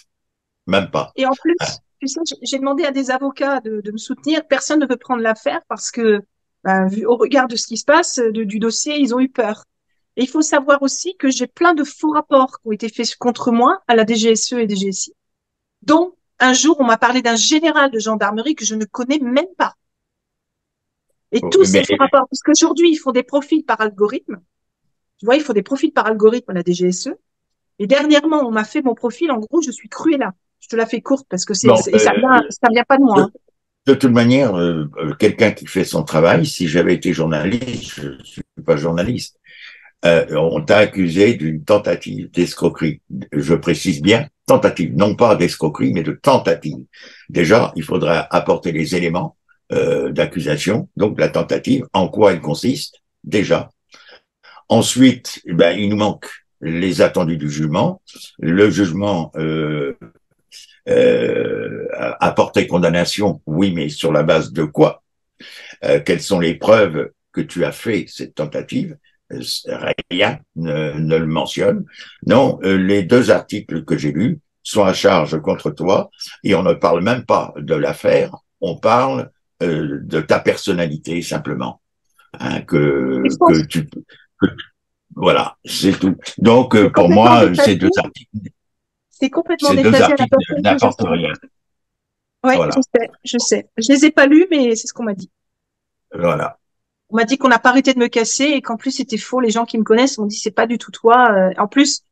Même pas. Et en plus, ah. tu sais, j'ai demandé à des avocats de, de, me soutenir. Personne ne veut prendre l'affaire parce que, ben, vu, au regard de ce qui se passe, de, du dossier, ils ont eu peur. Et il faut savoir aussi que j'ai plein de faux rapports qui ont été faits contre moi à la DGSE et DGSI, dont un jour on m'a parlé d'un général de gendarmerie que je ne connais même pas. Et oh, tous ces faux rapports, parce qu'aujourd'hui ils font des profils par algorithme. Tu vois, ils font des profils par algorithme à la DGSE. Et dernièrement, on m'a fait mon profil. En gros, je suis cruelle là. Je te la fais courte parce que c'est, ça, vient, ça vient pas de moi. Hein. de toute manière, euh, euh, quelqu'un qui fait son travail, si j'avais été journaliste, je ne suis pas journaliste, euh, on t'a accusé d'une tentative d'escroquerie. Je précise bien, tentative, non pas d'escroquerie, mais de tentative. Déjà, il faudra apporter les éléments d'accusation, donc la tentative, en quoi elle consiste, déjà. Ensuite, eh ben, il nous manque les attendus du jugement. Le jugement euh, euh, apporter condamnation, oui, mais sur la base de quoi? Euh, Quelles sont les preuves que tu as fait cette tentative? Rien ne, ne, le mentionne. Non, euh, les deux articles que j'ai lus sont à charge contre toi et on ne parle même pas de l'affaire, on parle euh, de ta personnalité simplement. Hein, que, que tu que, voilà, c'est tout. Donc euh, pour moi, ces deux articles c'est complètement détaillé n'apporte rien. Oui, je sais, je sais. Je les ai pas lus, mais c'est ce qu'on m'a dit. Voilà. On m'a dit qu'on n'a pas arrêté de me casser et qu'en plus c'était faux. Les gens qui me connaissent m'ont dit c'est pas du tout toi. Euh, en plus,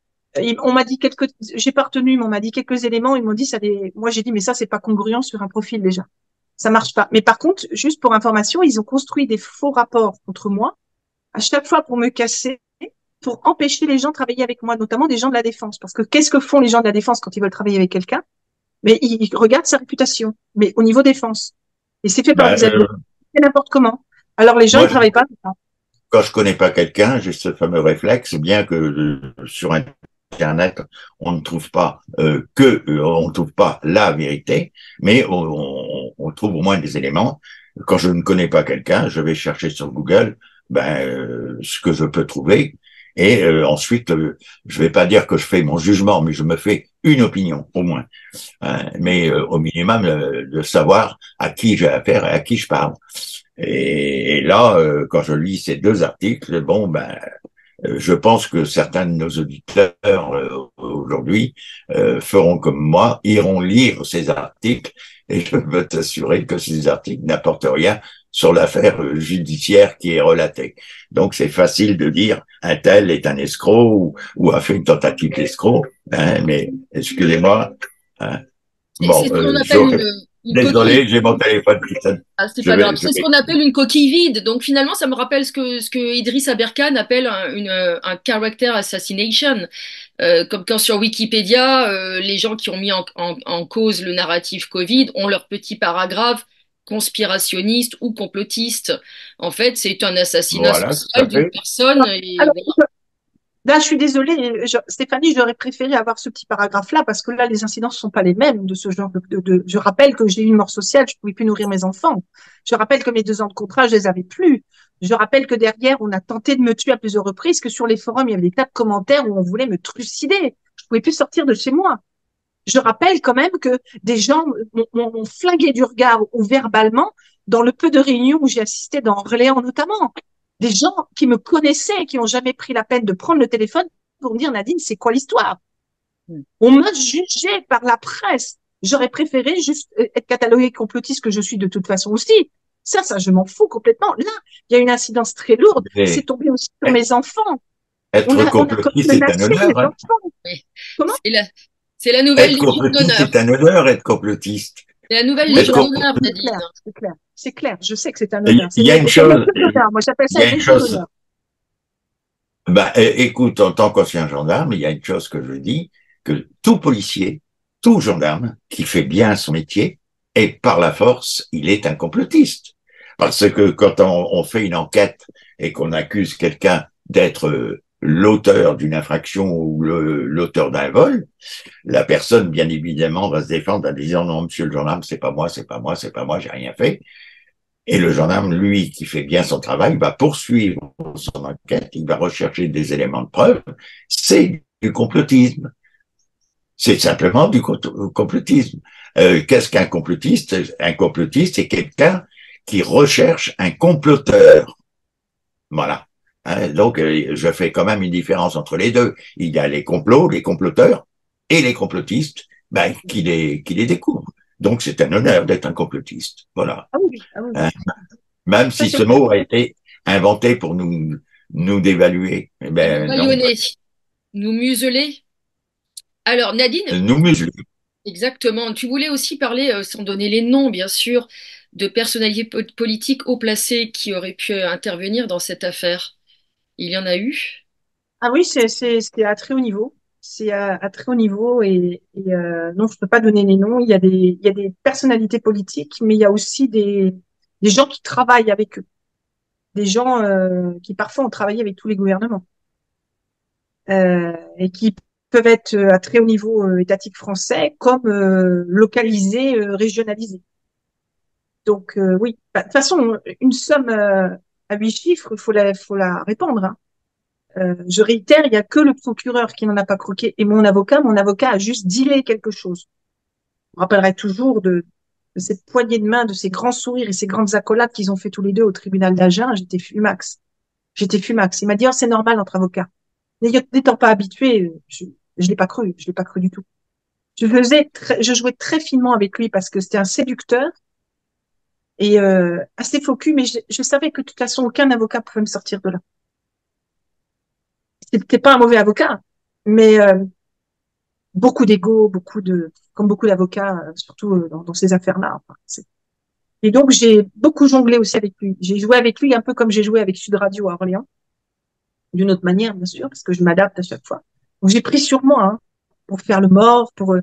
on m'a dit quelques, j'ai pas retenu, mais on m'a dit quelques éléments. Ils m'ont dit ça. Des... Moi j'ai dit mais ça c'est pas congruent sur un profil déjà. Ça marche pas. Mais par contre, juste pour information, ils ont construit des faux rapports contre moi à chaque fois pour me casser pour empêcher les gens de travailler avec moi, notamment des gens de la défense. Parce que qu'est-ce que font les gens de la défense quand ils veulent travailler avec quelqu'un? Mais ils, regardent sa réputation, mais au niveau défense. Et c'est fait par bah, des euh... n'importe comment. Alors les gens ne travaillent pas. Quand je connais pas quelqu'un, j'ai ce fameux réflexe, bien que euh, sur Internet, on ne trouve pas euh, que, euh, on ne trouve pas la vérité, mais on, on, trouve au moins des éléments. Quand je ne connais pas quelqu'un, je vais chercher sur Google ben, euh, ce que je peux trouver et euh, ensuite, euh, je vais pas dire que je fais mon jugement, mais je me fais une opinion au moins. Hein, mais euh, au minimum de savoir à qui j'ai affaire et à qui je parle. Et, là, quand je lis ces deux articles, bon ben, je pense que certains de nos auditeurs aujourd'hui feront comme moi, iront lire ces articles, et je veux t'assurer que ces articles n'apportent rien sur l'affaire judiciaire qui est relatée. Donc c'est facile de dire un tel est un escroc ou, a fait une tentative d'escroc, hein, mais excusez-moi. Hein. Bon, euh, Désolé, j'ai mon téléphone ah, c'est pas grave. C'est ce qu'on appelle une coquille vide. Donc finalement, ça me rappelle ce que, ce que Idriss Aberkan appelle un, une, un character assassination. Euh, comme quand sur Wikipédia, euh, les gens qui ont mis en, en, en, cause le narratif Covid ont leur petit paragraphe conspirationniste ou complotiste. En fait, c'est un assassinat social d'une personne. Et Là, je suis désolée, Stéphanie, j'aurais préféré avoir ce petit paragraphe-là parce que là, les incidences ne sont pas les mêmes de ce genre de, de, Je rappelle que j'ai eu une mort sociale, je ne pouvais plus nourrir mes enfants. Je rappelle que mes deux ans de contrat, je les avais plus. Je rappelle que derrière, on a tenté de me tuer à plusieurs reprises, que sur les forums, il y avait des tas de commentaires où on voulait me trucider. Je pouvais plus sortir de chez moi. Je rappelle quand même que des gens m'ont flingué du regard ou verbalement dans le peu de réunions où j'ai assisté dans Orléans notamment. Des gens qui me connaissaient, qui n'ont jamais pris la peine de prendre le téléphone pour me dire Nadine, c'est quoi l'histoire? Hmm. On m'a jugé par la presse. J'aurais préféré juste être catalogué complotiste que je suis de toute façon aussi. Ça, ça, je m'en fous complètement. Là, il y a une incidence très lourde. C'est tombé aussi sur mes enfants. Être complotiste, c'est un honneur. Hein. Comment? C'est la nouvelle Légion d'honneur. C'est un honneur être complotiste. C'est la nouvelle Légion d'honneur, Nadine. C'est clair, c'est clair. Je sais que c'est un honneur. Il y a une chose. Moi, j'appelle ça une chose. Bah, écoute, en tant qu'ancien gendarme, il y a une chose que je dis, que tout policier, tout gendarme qui fait bien son métier, et par la force, il est un complotiste. Parce que quand on, on fait une enquête et qu'on accuse quelqu'un d'être l'auteur d'une infraction ou l'auteur d'un vol, la personne, bien évidemment, va se défendre en disant non, monsieur le gendarme, c'est pas moi, c'est pas moi, c'est pas moi, j'ai rien fait. Et le gendarme, lui, qui fait bien son travail, va poursuivre son enquête, il va rechercher des éléments de preuve. C'est du complotisme. C'est simplement du complotisme. Euh, Qu'est-ce qu'un complotiste? Un complotiste, c'est quelqu'un qui recherche un comploteur. Voilà. Hein, donc, euh, je fais quand même une différence entre les deux. Il y a les complots, les comploteurs, et les complotistes ben, qui, les, qui les découvrent. Donc, c'est un honneur d'être un complotiste. Voilà. Ah ah hein, même si ce mot a été inventé pour nous, nous dévaluer. Eh ben, nous museler. Alors, Nadine. Nous museler. Exactement. Tu voulais aussi parler, euh, sans donner les noms, bien sûr, de personnalités politiques haut placées qui auraient pu intervenir dans cette affaire. Il y en a eu? Ah oui, c'est à très haut niveau. C'est à, à très haut niveau et, et euh, non, je peux pas donner les noms. Il y a des il y a des personnalités politiques, mais il y a aussi des des gens qui travaillent avec eux, des gens euh, qui parfois ont travaillé avec tous les gouvernements euh, et qui peuvent être à très haut niveau euh, étatique français comme euh, localisés, euh, régionalisés. Donc oui, bah, de toute façon, une somme huit chiffres, faut faut la répandre. Hein. Euh, je réitère, il n'y a que le procureur qui n'en a pas croqué et mon avocat. Mon avocat a juste dilé quelque chose. Je me rappellerai toujours de, de, cette poignée de main, de ces grands sourires et ces grandes accolades qu'ils ont fait tous les deux au tribunal d'Agen. J'étais fumax. J'étais fumax. Il m'a dit, oh, c'est normal entre avocats. N'étant pas habitué, je, je l'ai pas cru. Je l'ai pas cru du tout. Je faisais, très, je jouais très finement avec lui parce que c'était un séducteur et euh, assez focus, mais je, je savais que de toute façon aucun avocat pouvait me sortir de là c'était pas un mauvais avocat, mais euh, beaucoup d'ego, beaucoup de, comme beaucoup d'avocats, euh, surtout euh, dans, dans, ces affaires-là. Et donc j'ai beaucoup jonglé aussi avec lui. J'ai joué avec lui un peu comme j'ai joué avec Sud Radio à Orléans, d'une autre manière bien sûr, parce que je m'adapte à chaque fois. Donc j'ai pris sur moi hein, pour faire le mort, pour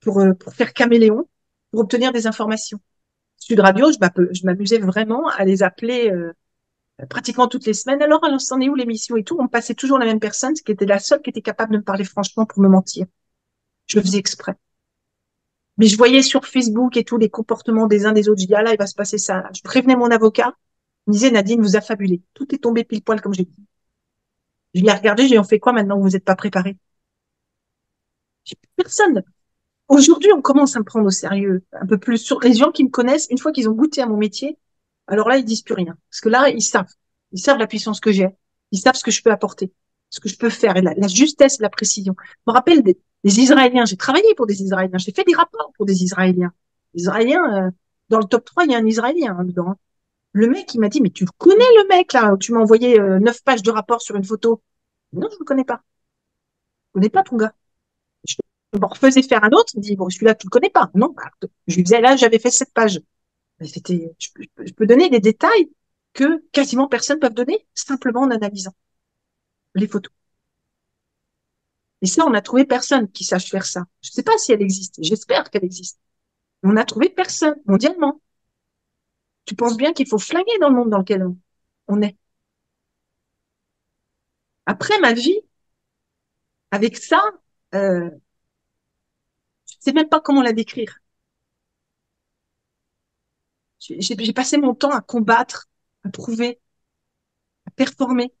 pour pour faire caméléon, pour obtenir des informations. Sud Radio, je m'amusais vraiment à les appeler pratiquement toutes les semaines. Alors, alors, c'en est où l'émission et tout? On passait toujours la même personne, qui était la seule qui était capable de me parler franchement pour me mentir. Je le faisais exprès. Mais je voyais sur Facebook et tous les comportements des uns des autres. Je dis, ah là, il va se passer ça. Je prévenais mon avocat. Il me disait, Nadine, vous a fabulé. Tout est tombé pile poil comme j'ai dit. Je l'ai regardé, j'ai dit, on fait quoi maintenant? Vous n'êtes pas préparé? Personne. Aujourd'hui, on commence à me prendre au sérieux. Un peu plus sur les gens qui me connaissent, une fois qu'ils ont goûté à mon métier, alors là, ils disent plus rien. Parce que là, ils savent. Ils savent la puissance que j'ai. Ils savent ce que je peux apporter, ce que je peux faire, et la, justesse, la précision. Je me rappelle des, Israéliens. J'ai travaillé pour des Israéliens. J'ai fait des rapports pour des Israéliens. Israéliens, euh, dans le top 3, il y a un Israélien hein, dedans. Le mec, il m'a dit, mais tu connais le mec là? Tu m'as envoyé euh, neuf pages de rapport sur une photo. Non, je ne le connais pas. Je connais pas ton gars. Me refaisais faire un autre. Dit, bon, celui-là, tu le connais pas. Non, bah, je lui disais, là, j'avais fait cette page. C'était, je, peux donner des détails que quasiment personne ne peut donner simplement en analysant les photos. Et ça, on a trouvé personne qui sache faire ça. Je ne sais pas si elle existe. J'espère qu'elle existe. On n'a trouvé personne mondialement. Tu penses bien qu'il faut flinguer dans le monde dans lequel on, est. Après ma vie, avec ça, euh, sais même pas comment la décrire. J'ai passé mon temps à combattre, à prouver, à performer,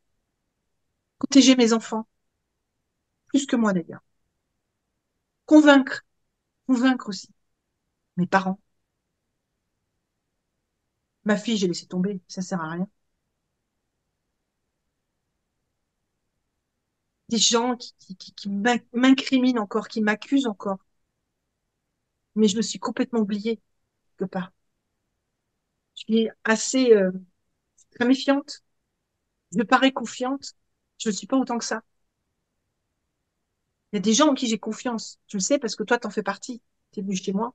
protéger mes enfants, plus que moi d'ailleurs. Convaincre, convaincre aussi mes parents. Ma fille, j'ai laissé tomber, ça sert à rien. Des gens qui, qui, qui m'incriminent encore, qui m'accusent encore. Mais je me suis complètement oubliée, quelque part je suis assez euh, très méfiante. Je parais confiante. Je ne suis pas autant que ça. Il y a des gens en qui j'ai confiance. Je le sais parce que toi, t'en fais partie. Tu es venu chez moi.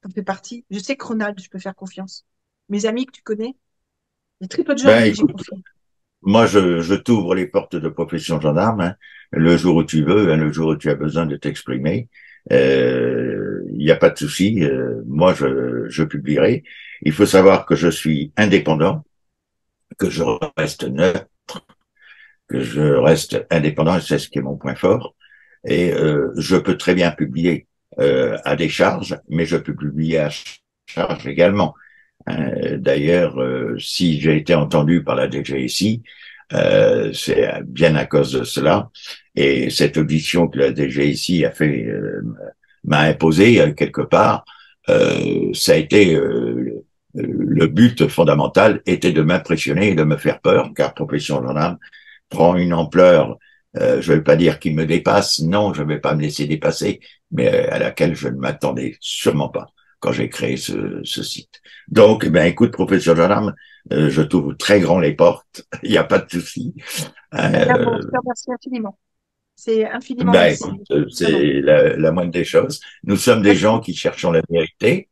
T'en fais partie. Je sais que Ronald, je peux faire confiance. Mes amis que tu connais, il y a très peu de gens ben, qui j'ai confiance. Moi, je, je t'ouvre les portes de profession gendarme hein, le jour où tu veux, hein, le jour où tu as besoin de t'exprimer. Euh, il n'y a pas de souci. Euh, moi, je, je publierai. Il faut savoir que je suis indépendant, que je reste neutre, que je reste indépendant, et c'est ce qui est mon point fort. Et euh, je peux très bien publier euh, à des charges, mais je peux publier à charge également. Euh, d'ailleurs, euh, si j'ai été entendu par la DGSI, euh, c'est bien à cause de cela. Et cette audition que la DGSI a fait m'a imposé quelque part. ça a été le but fondamental était de m'impressionner et de me faire peur, car Profession Gendarme prend une ampleur, euh, je ne vais pas dire qui me dépasse, non, je ne vais pas me laisser dépasser, mais à laquelle je ne m'attendais sûrement pas quand j'ai créé ce, ce, site. Donc, ben écoute, Professeur Gendarme, euh, je t'ouvre très grand les portes, [LAUGHS] il n'y a pas de souci. Euh, merci infiniment. C'est infiniment. Ben, c'est la, la moindre des choses. Nous sommes des gens qui cherchons la vérité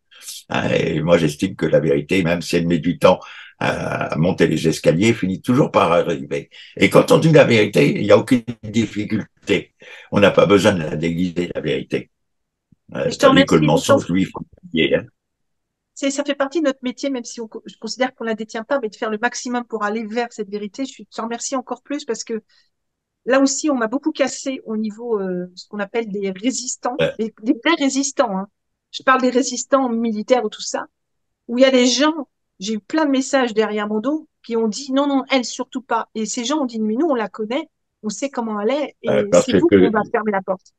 Hein, et moi, j'estime que la vérité, même si elle met du temps à monter les escaliers, finit toujours par arriver. Et quand on dit la vérité, il n'y a aucune difficulté. On n'a pas besoin de la déguiser, la vérité. Euh, je que le mensonge, lui, il faut hein. Ça fait partie de notre métier, même si on, je considère qu'on la détient pas, mais de faire le maximum pour aller vers cette vérité. Je, te remercie encore plus parce que là aussi, on m'a beaucoup cassé au niveau euh, ce qu'on appelle des résistants, des, vrais résistants. Hein. Je parle des résistants militaires ou tout ça, où il y a des gens j'ai eu plein de messages derrière mon dos qui ont dit non, non, elle surtout pas. Et ces gens ont dit mais nous on la connaît, on sait comment elle est, et c'est vous qui va fermer la porte.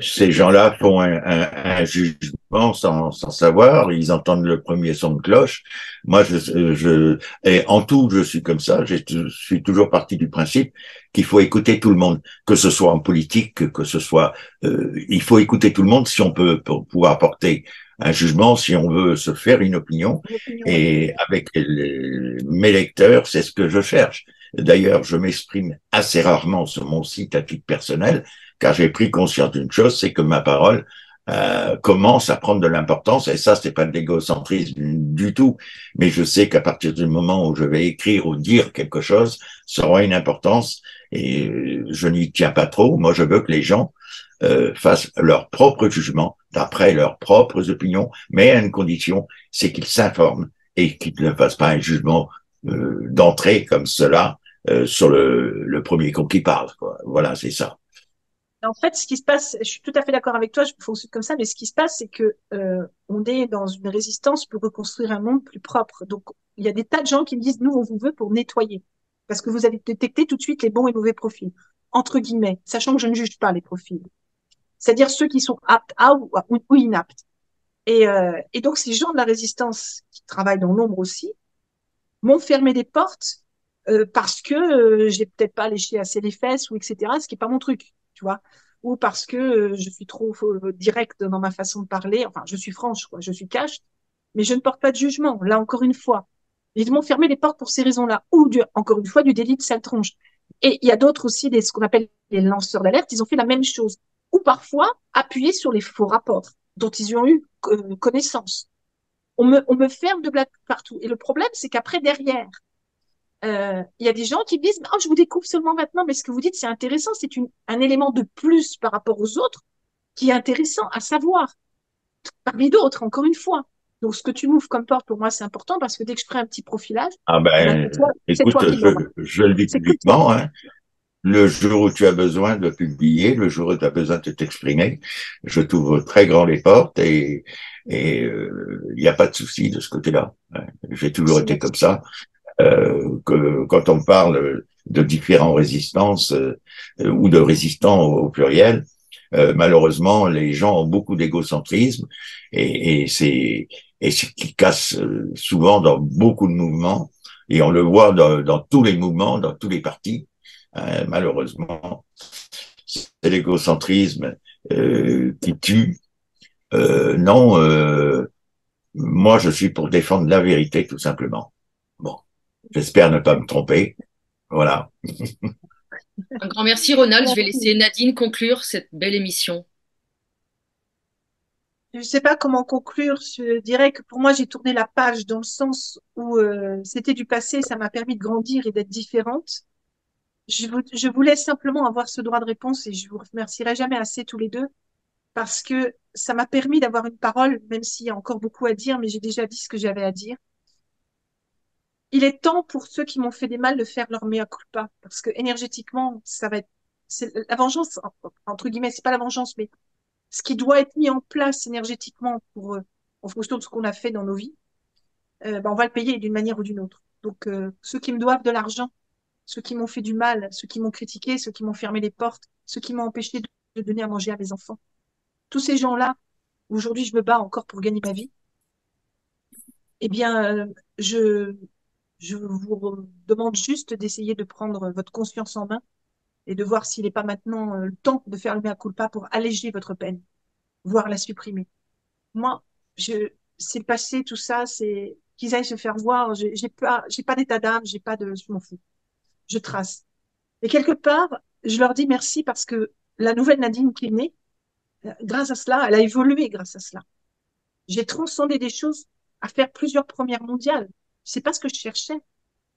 Ces gens-là font un, un, un jugement sans, sans, savoir, ils entendent le premier son de cloche. Moi, je, je et en tout, je suis comme ça. Je suis toujours parti du principe qu'il faut écouter tout le monde, que ce soit en politique, que ce soit, euh, il faut écouter tout le monde si on peut pour pouvoir apporter un jugement si on veut se faire une opinion. Et avec mes lecteurs, c'est ce que je cherche. D'ailleurs, je m'exprime assez rarement sur mon site à titre personnel, car j'ai pris conscience d'une chose, c'est que ma parole euh, commence à prendre de l'importance. Et ça, c'est pas de l'égocentrisme du tout. Mais je sais qu'à partir du moment où je vais écrire ou dire quelque chose, ça aura une importance. Et je n'y tiens pas trop. Moi, je veux que les gens euh, fassent leur propre jugement d'après leurs propres opinions, mais à une condition, c'est qu'ils s'informent et qu'ils ne fassent pas un jugement euh, d'entrée comme cela euh, sur le, premier con qui parle. Voilà, c'est ça. En fait, ce qui se passe, je suis tout à fait d'accord avec toi, je fonctionne comme ça, mais ce qui se passe, c'est que euh, on est dans une résistance pour reconstruire un monde plus propre. Donc, il y a des tas de gens qui me disent, nous, on vous veut pour nettoyer, parce que vous avez détecté tout de suite les bons et mauvais profils, entre guillemets, sachant que je ne juge pas les profils c'est-à-dire ceux qui sont aptes à ou, inaptes. Et, euh, et, donc ces gens de la résistance qui travaillent dans l'ombre aussi m'ont fermé des portes euh, parce que euh, j'ai peut-être pas léché assez les fesses ou etc. Ce qui est pas mon truc, ou parce que euh, je suis trop euh, directe dans ma façon de parler. Enfin, je suis franche, quoi, je suis cash, mais je ne porte pas de jugement. Là encore une fois, ils m'ont fermé les portes pour ces raisons-là, ou encore une fois du délit de sale tronche. Et il y a d'autres aussi, des, ce qu'on appelle les lanceurs d'alerte, ils ont fait la même chose ou parfois appuyer sur les faux rapports dont ils ont eu euh, connaissance. On me, on me ferme de blagues partout. Et le problème, c'est qu'après, derrière, euh, il y a des gens qui disent, oh, je vous découvre seulement maintenant, mais ce que vous dites, c'est intéressant, c'est un élément de plus par rapport aux autres qui est intéressant à savoir, parmi d'autres, encore une fois. Donc, ce que tu m'ouvres comme porte, pour moi, c'est important parce que dès que je ferai un petit profilage, ah ben, écoute, je, je, le dis publiquement, hein, le jour où tu as besoin de publier, le jour où tu as besoin de t'exprimer, je t'ouvre très grand les portes et et il euh, n'y a pas de souci de ce côté-là. J'ai toujours été comme ça. Euh, que quand on parle de différents résistances euh, ou de résistants au, pluriel, euh, malheureusement, les gens ont beaucoup d'égocentrisme et, et c'est et ce qui casse souvent dans beaucoup de mouvements et on le voit dans, dans tous les mouvements, dans tous les partis euh, malheureusement. C'est l'égocentrisme euh, qui tue. Euh, non, moi je suis pour défendre la vérité tout simplement. J'espère ne pas me tromper. Voilà. Un grand merci Ronald. Je vais laisser Nadine conclure cette belle émission. Je ne sais pas comment conclure. Je dirais que pour moi, j'ai tourné la page dans le sens où c'était du passé, ça m'a permis de grandir et d'être différente je, voulais simplement avoir ce droit de réponse et je vous remercierai jamais assez tous les deux parce que ça m'a permis d'avoir une parole, même s'il y a encore beaucoup à dire, mais j'ai déjà dit ce que j'avais à dire. Il est temps pour ceux qui m'ont fait des mal de faire leur mea culpa parce que énergétiquement, ça va être, c'est la vengeance, entre guillemets, c'est pas la vengeance, mais ce qui doit être mis en place énergétiquement pour, euh, en fonction de ce qu'on a fait dans nos vies, euh, ben on va le payer d'une manière ou d'une autre. Donc, euh, ceux qui me doivent de l'argent, ceux qui m'ont fait du mal, ceux qui m'ont critiqué, ceux qui m'ont fermé les portes, ceux qui m'ont empêché de donner à manger à mes enfants. Tous ces gens-là, aujourd'hui je me bats encore pour gagner ma vie, eh bien, euh, je, je vous demande juste d'essayer de prendre votre conscience en main et de voir s'il n'est pas maintenant euh, le temps de faire le mea culpa pour alléger votre peine, voire la supprimer. Moi, je, c'est passé tout ça, c'est qu'ils aillent se faire voir. J'ai pas, j'ai pas d'état d'âme, j'ai pas de, je m'en fous je trace. Et quelque part, je leur dis merci parce que la nouvelle Nadine qui est née, grâce à cela, elle a évolué grâce à cela. J'ai transcendé des choses à faire plusieurs premières mondiales. C'est pas ce que je cherchais.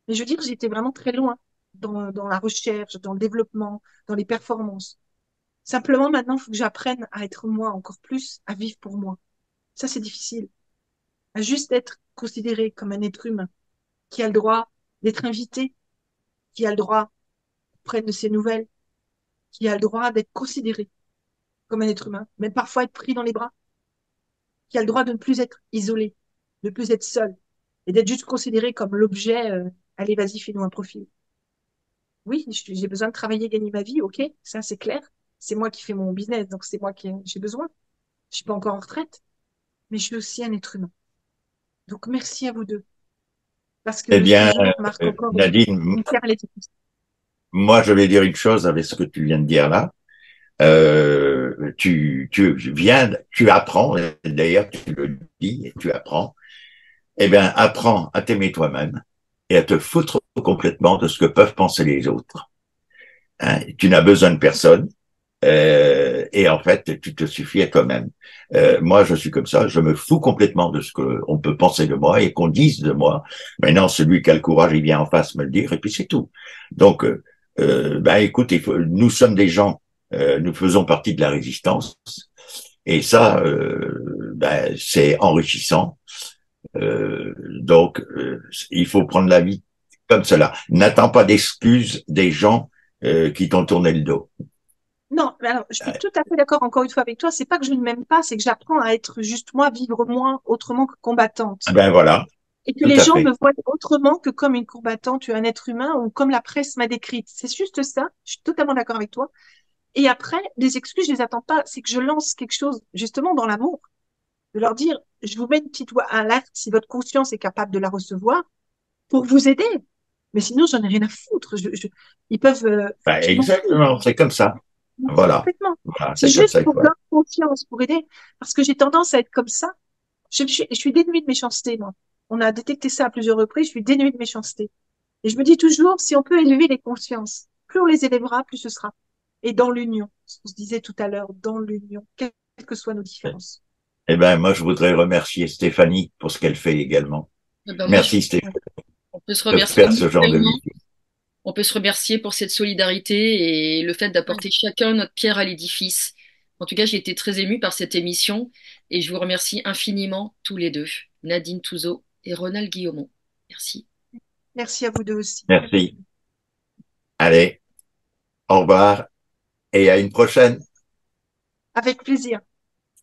Mais je veux dire, j'étais vraiment très loin dans, dans la recherche, dans le développement, dans les performances. Simplement, maintenant, il faut que j'apprenne à être moi encore plus, à vivre pour moi. Ça, c'est difficile. À juste être considéré comme un être humain qui a le droit d'être invité, qui a le droit prendre de ses nouvelles, qui a le droit d'être considéré comme un être humain, même parfois être pris dans les bras, qui a le droit de ne plus être isolé, de ne plus être seul, et d'être juste considéré comme l'objet, euh, allez, vas-y, fais-nous un profil. Oui, j'ai besoin de travailler, gagner ma vie, ok, ça c'est clair. C'est moi qui fais mon business, donc c'est moi qui j'ai besoin. Je suis pas encore en retraite, mais je suis aussi un être humain. Donc merci à vous deux. Parce que eh bien, euh, Nadine, moi je vais dire une chose avec ce que tu viens de dire là. Euh, tu, tu viens, tu apprends, d'ailleurs tu le dis, et tu apprends, eh bien, apprends à t'aimer toi-même et à te foutre complètement de ce que peuvent penser les autres. Hein, tu n'as besoin de personne, euh, et en fait, tu te suffis à toi-même. Euh, moi, je suis comme ça, je me fous complètement de ce qu'on peut penser de moi et qu'on dise de moi. Maintenant, celui qui a le courage, il vient en face me le dire, et puis c'est tout. Donc, euh, ben écoute, il faut, nous sommes des gens euh, nous faisons partie de la résistance. Et ça, euh, ben, c'est enrichissant. Euh, donc, il faut prendre la vie comme cela. N'attends pas d'excuses des gens qui t'ont tourné le dos. Non, alors, je suis tout à fait d'accord encore une fois avec toi. C'est pas que je ne m'aime pas, c'est que j'apprends à être juste moi, vivre moins autrement que combattante. Ben voilà. Et que les gens me voient autrement que comme une combattante, un être humain ou comme la presse m'a décrite. C'est juste ça. Je suis totalement d'accord avec toi. Et après, les excuses, je les attends pas. C'est que je lance quelque chose, justement, dans l'amour. De leur dire, je vous mets une petite alerte si votre conscience est capable de la recevoir pour vous aider. Mais sinon, j'en ai rien à foutre. ils peuvent. Euh, bah, exactement, c'est comme ça. Voilà. c'est juste pour leur confiance, pour aider. Parce que j'ai tendance à être comme ça. Je, suis, je suis dénuée de méchanceté, moi. On a détecté ça à plusieurs reprises. Je suis dénuée de méchanceté. Et je me dis toujours, si on peut élever les consciences, plus on les élèvera, plus ce sera et dans l'union. On se disait tout à l'heure, dans l'union, quelles que soient nos différences. Eh ben, moi, je voudrais remercier Stéphanie pour ce qu'elle fait également. Eh ben, Merci Stéphanie. On peut se remercier. Ce genre de on peut se remercier pour cette solidarité et le fait d'apporter chacun notre pierre à l'édifice. En tout cas, j'ai été très émue par cette émission et je vous remercie infiniment tous les deux, Nadine Touzeau et Ronald Guillaumont. Merci. Merci à vous deux aussi. Merci. Allez, au revoir et à une prochaine. Avec plaisir.